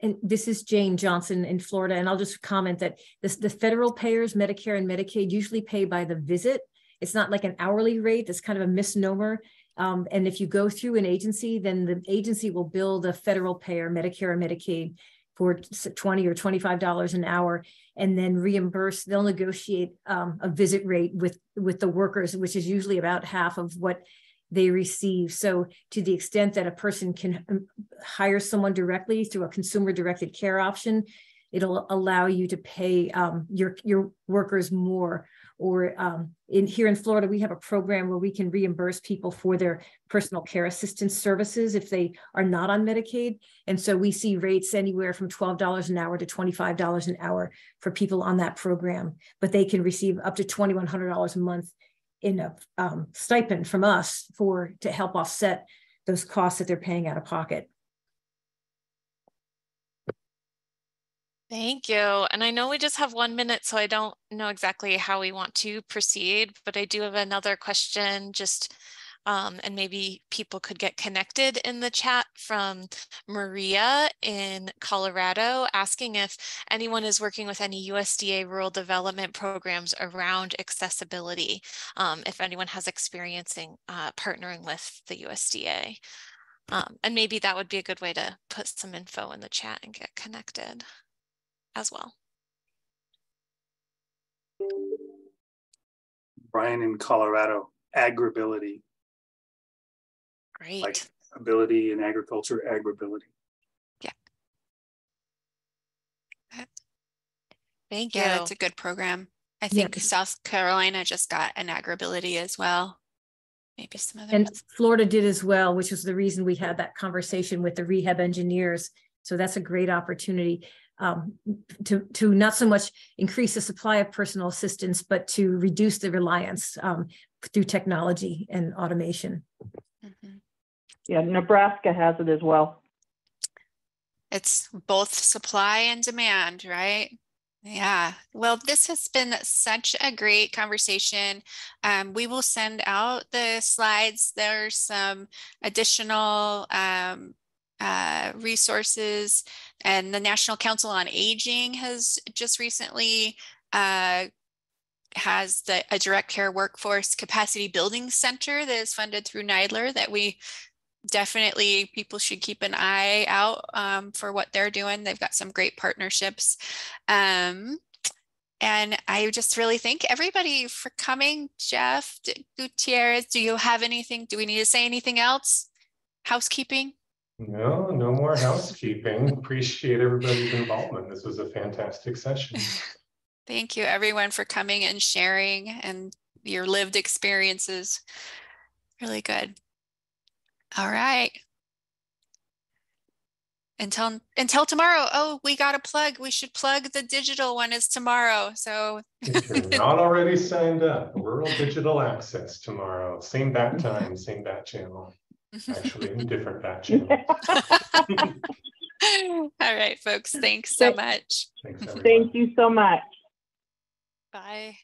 And this is Jane Johnson in Florida, and I'll just comment that this, the federal payers, Medicare and Medicaid, usually pay by the visit. It's not like an hourly rate. That's kind of a misnomer. Um, and if you go through an agency, then the agency will bill the federal payer, Medicare or Medicaid, for 20 or $25 an hour and then reimburse. They'll negotiate um, a visit rate with, with the workers, which is usually about half of what they receive. So to the extent that a person can um, hire someone directly through a consumer directed care option, it'll allow you to pay um, your, your workers more or um, in here in Florida, we have a program where we can reimburse people for their personal care assistance services if they are not on Medicaid. And so we see rates anywhere from $12 an hour to $25 an hour for people on that program, but they can receive up to $2,100 a month in a um, stipend from us for to help offset those costs that they're paying out of pocket. Thank you. And I know we just have one minute, so I don't know exactly how we want to proceed, but I do have another question just um, and maybe people could get connected in the chat from Maria in Colorado asking if anyone is working with any USDA rural development programs around accessibility, um, if anyone has experiencing uh, partnering with the USDA. Um, and maybe that would be a good way to put some info in the chat and get connected as well. Brian in Colorado, AgrAbility, Great. like ability in agriculture, AgrAbility. Yeah. Thank you. Yeah, that's a good program. I Yeah. think South Carolina just got an AgrAbility as well. Maybe some other. And Florida did as well, which was the reason we had that conversation with the rehab engineers. So that's a great opportunity um, to, to not so much increase the supply of personal assistance, but to reduce the reliance um, through technology and automation. Mhm. Yeah, Nebraska has it as well. It's both supply and demand, right? Yeah. Well, this has been such a great conversation. Um, we will send out the slides. There's some additional um, uh, resources, and the National Council on Aging has just recently uh, has the a direct care workforce capacity building center that is funded through NIDILRR that we definitely people should keep an eye out um, for what they're doing. They've got some great partnerships. Um, and I just really thank everybody for coming. Jeff Gutierrez, do you have anything? Do we need to say anything else? Housekeeping? No, no more housekeeping. Appreciate everybody's involvement. This was a fantastic session. (laughs) Thank you everyone for coming and sharing and your lived experiences. Really good. All right. Until until tomorrow. Oh, we got a plug. We should plug the digital one is tomorrow. So if you're (laughs) not already signed up, rural digital access tomorrow. Same bat time, same bat channel. Actually, in different bat channel. (laughs) (laughs) All right, folks. Thanks so much. Thanks, Thank you so much. Bye.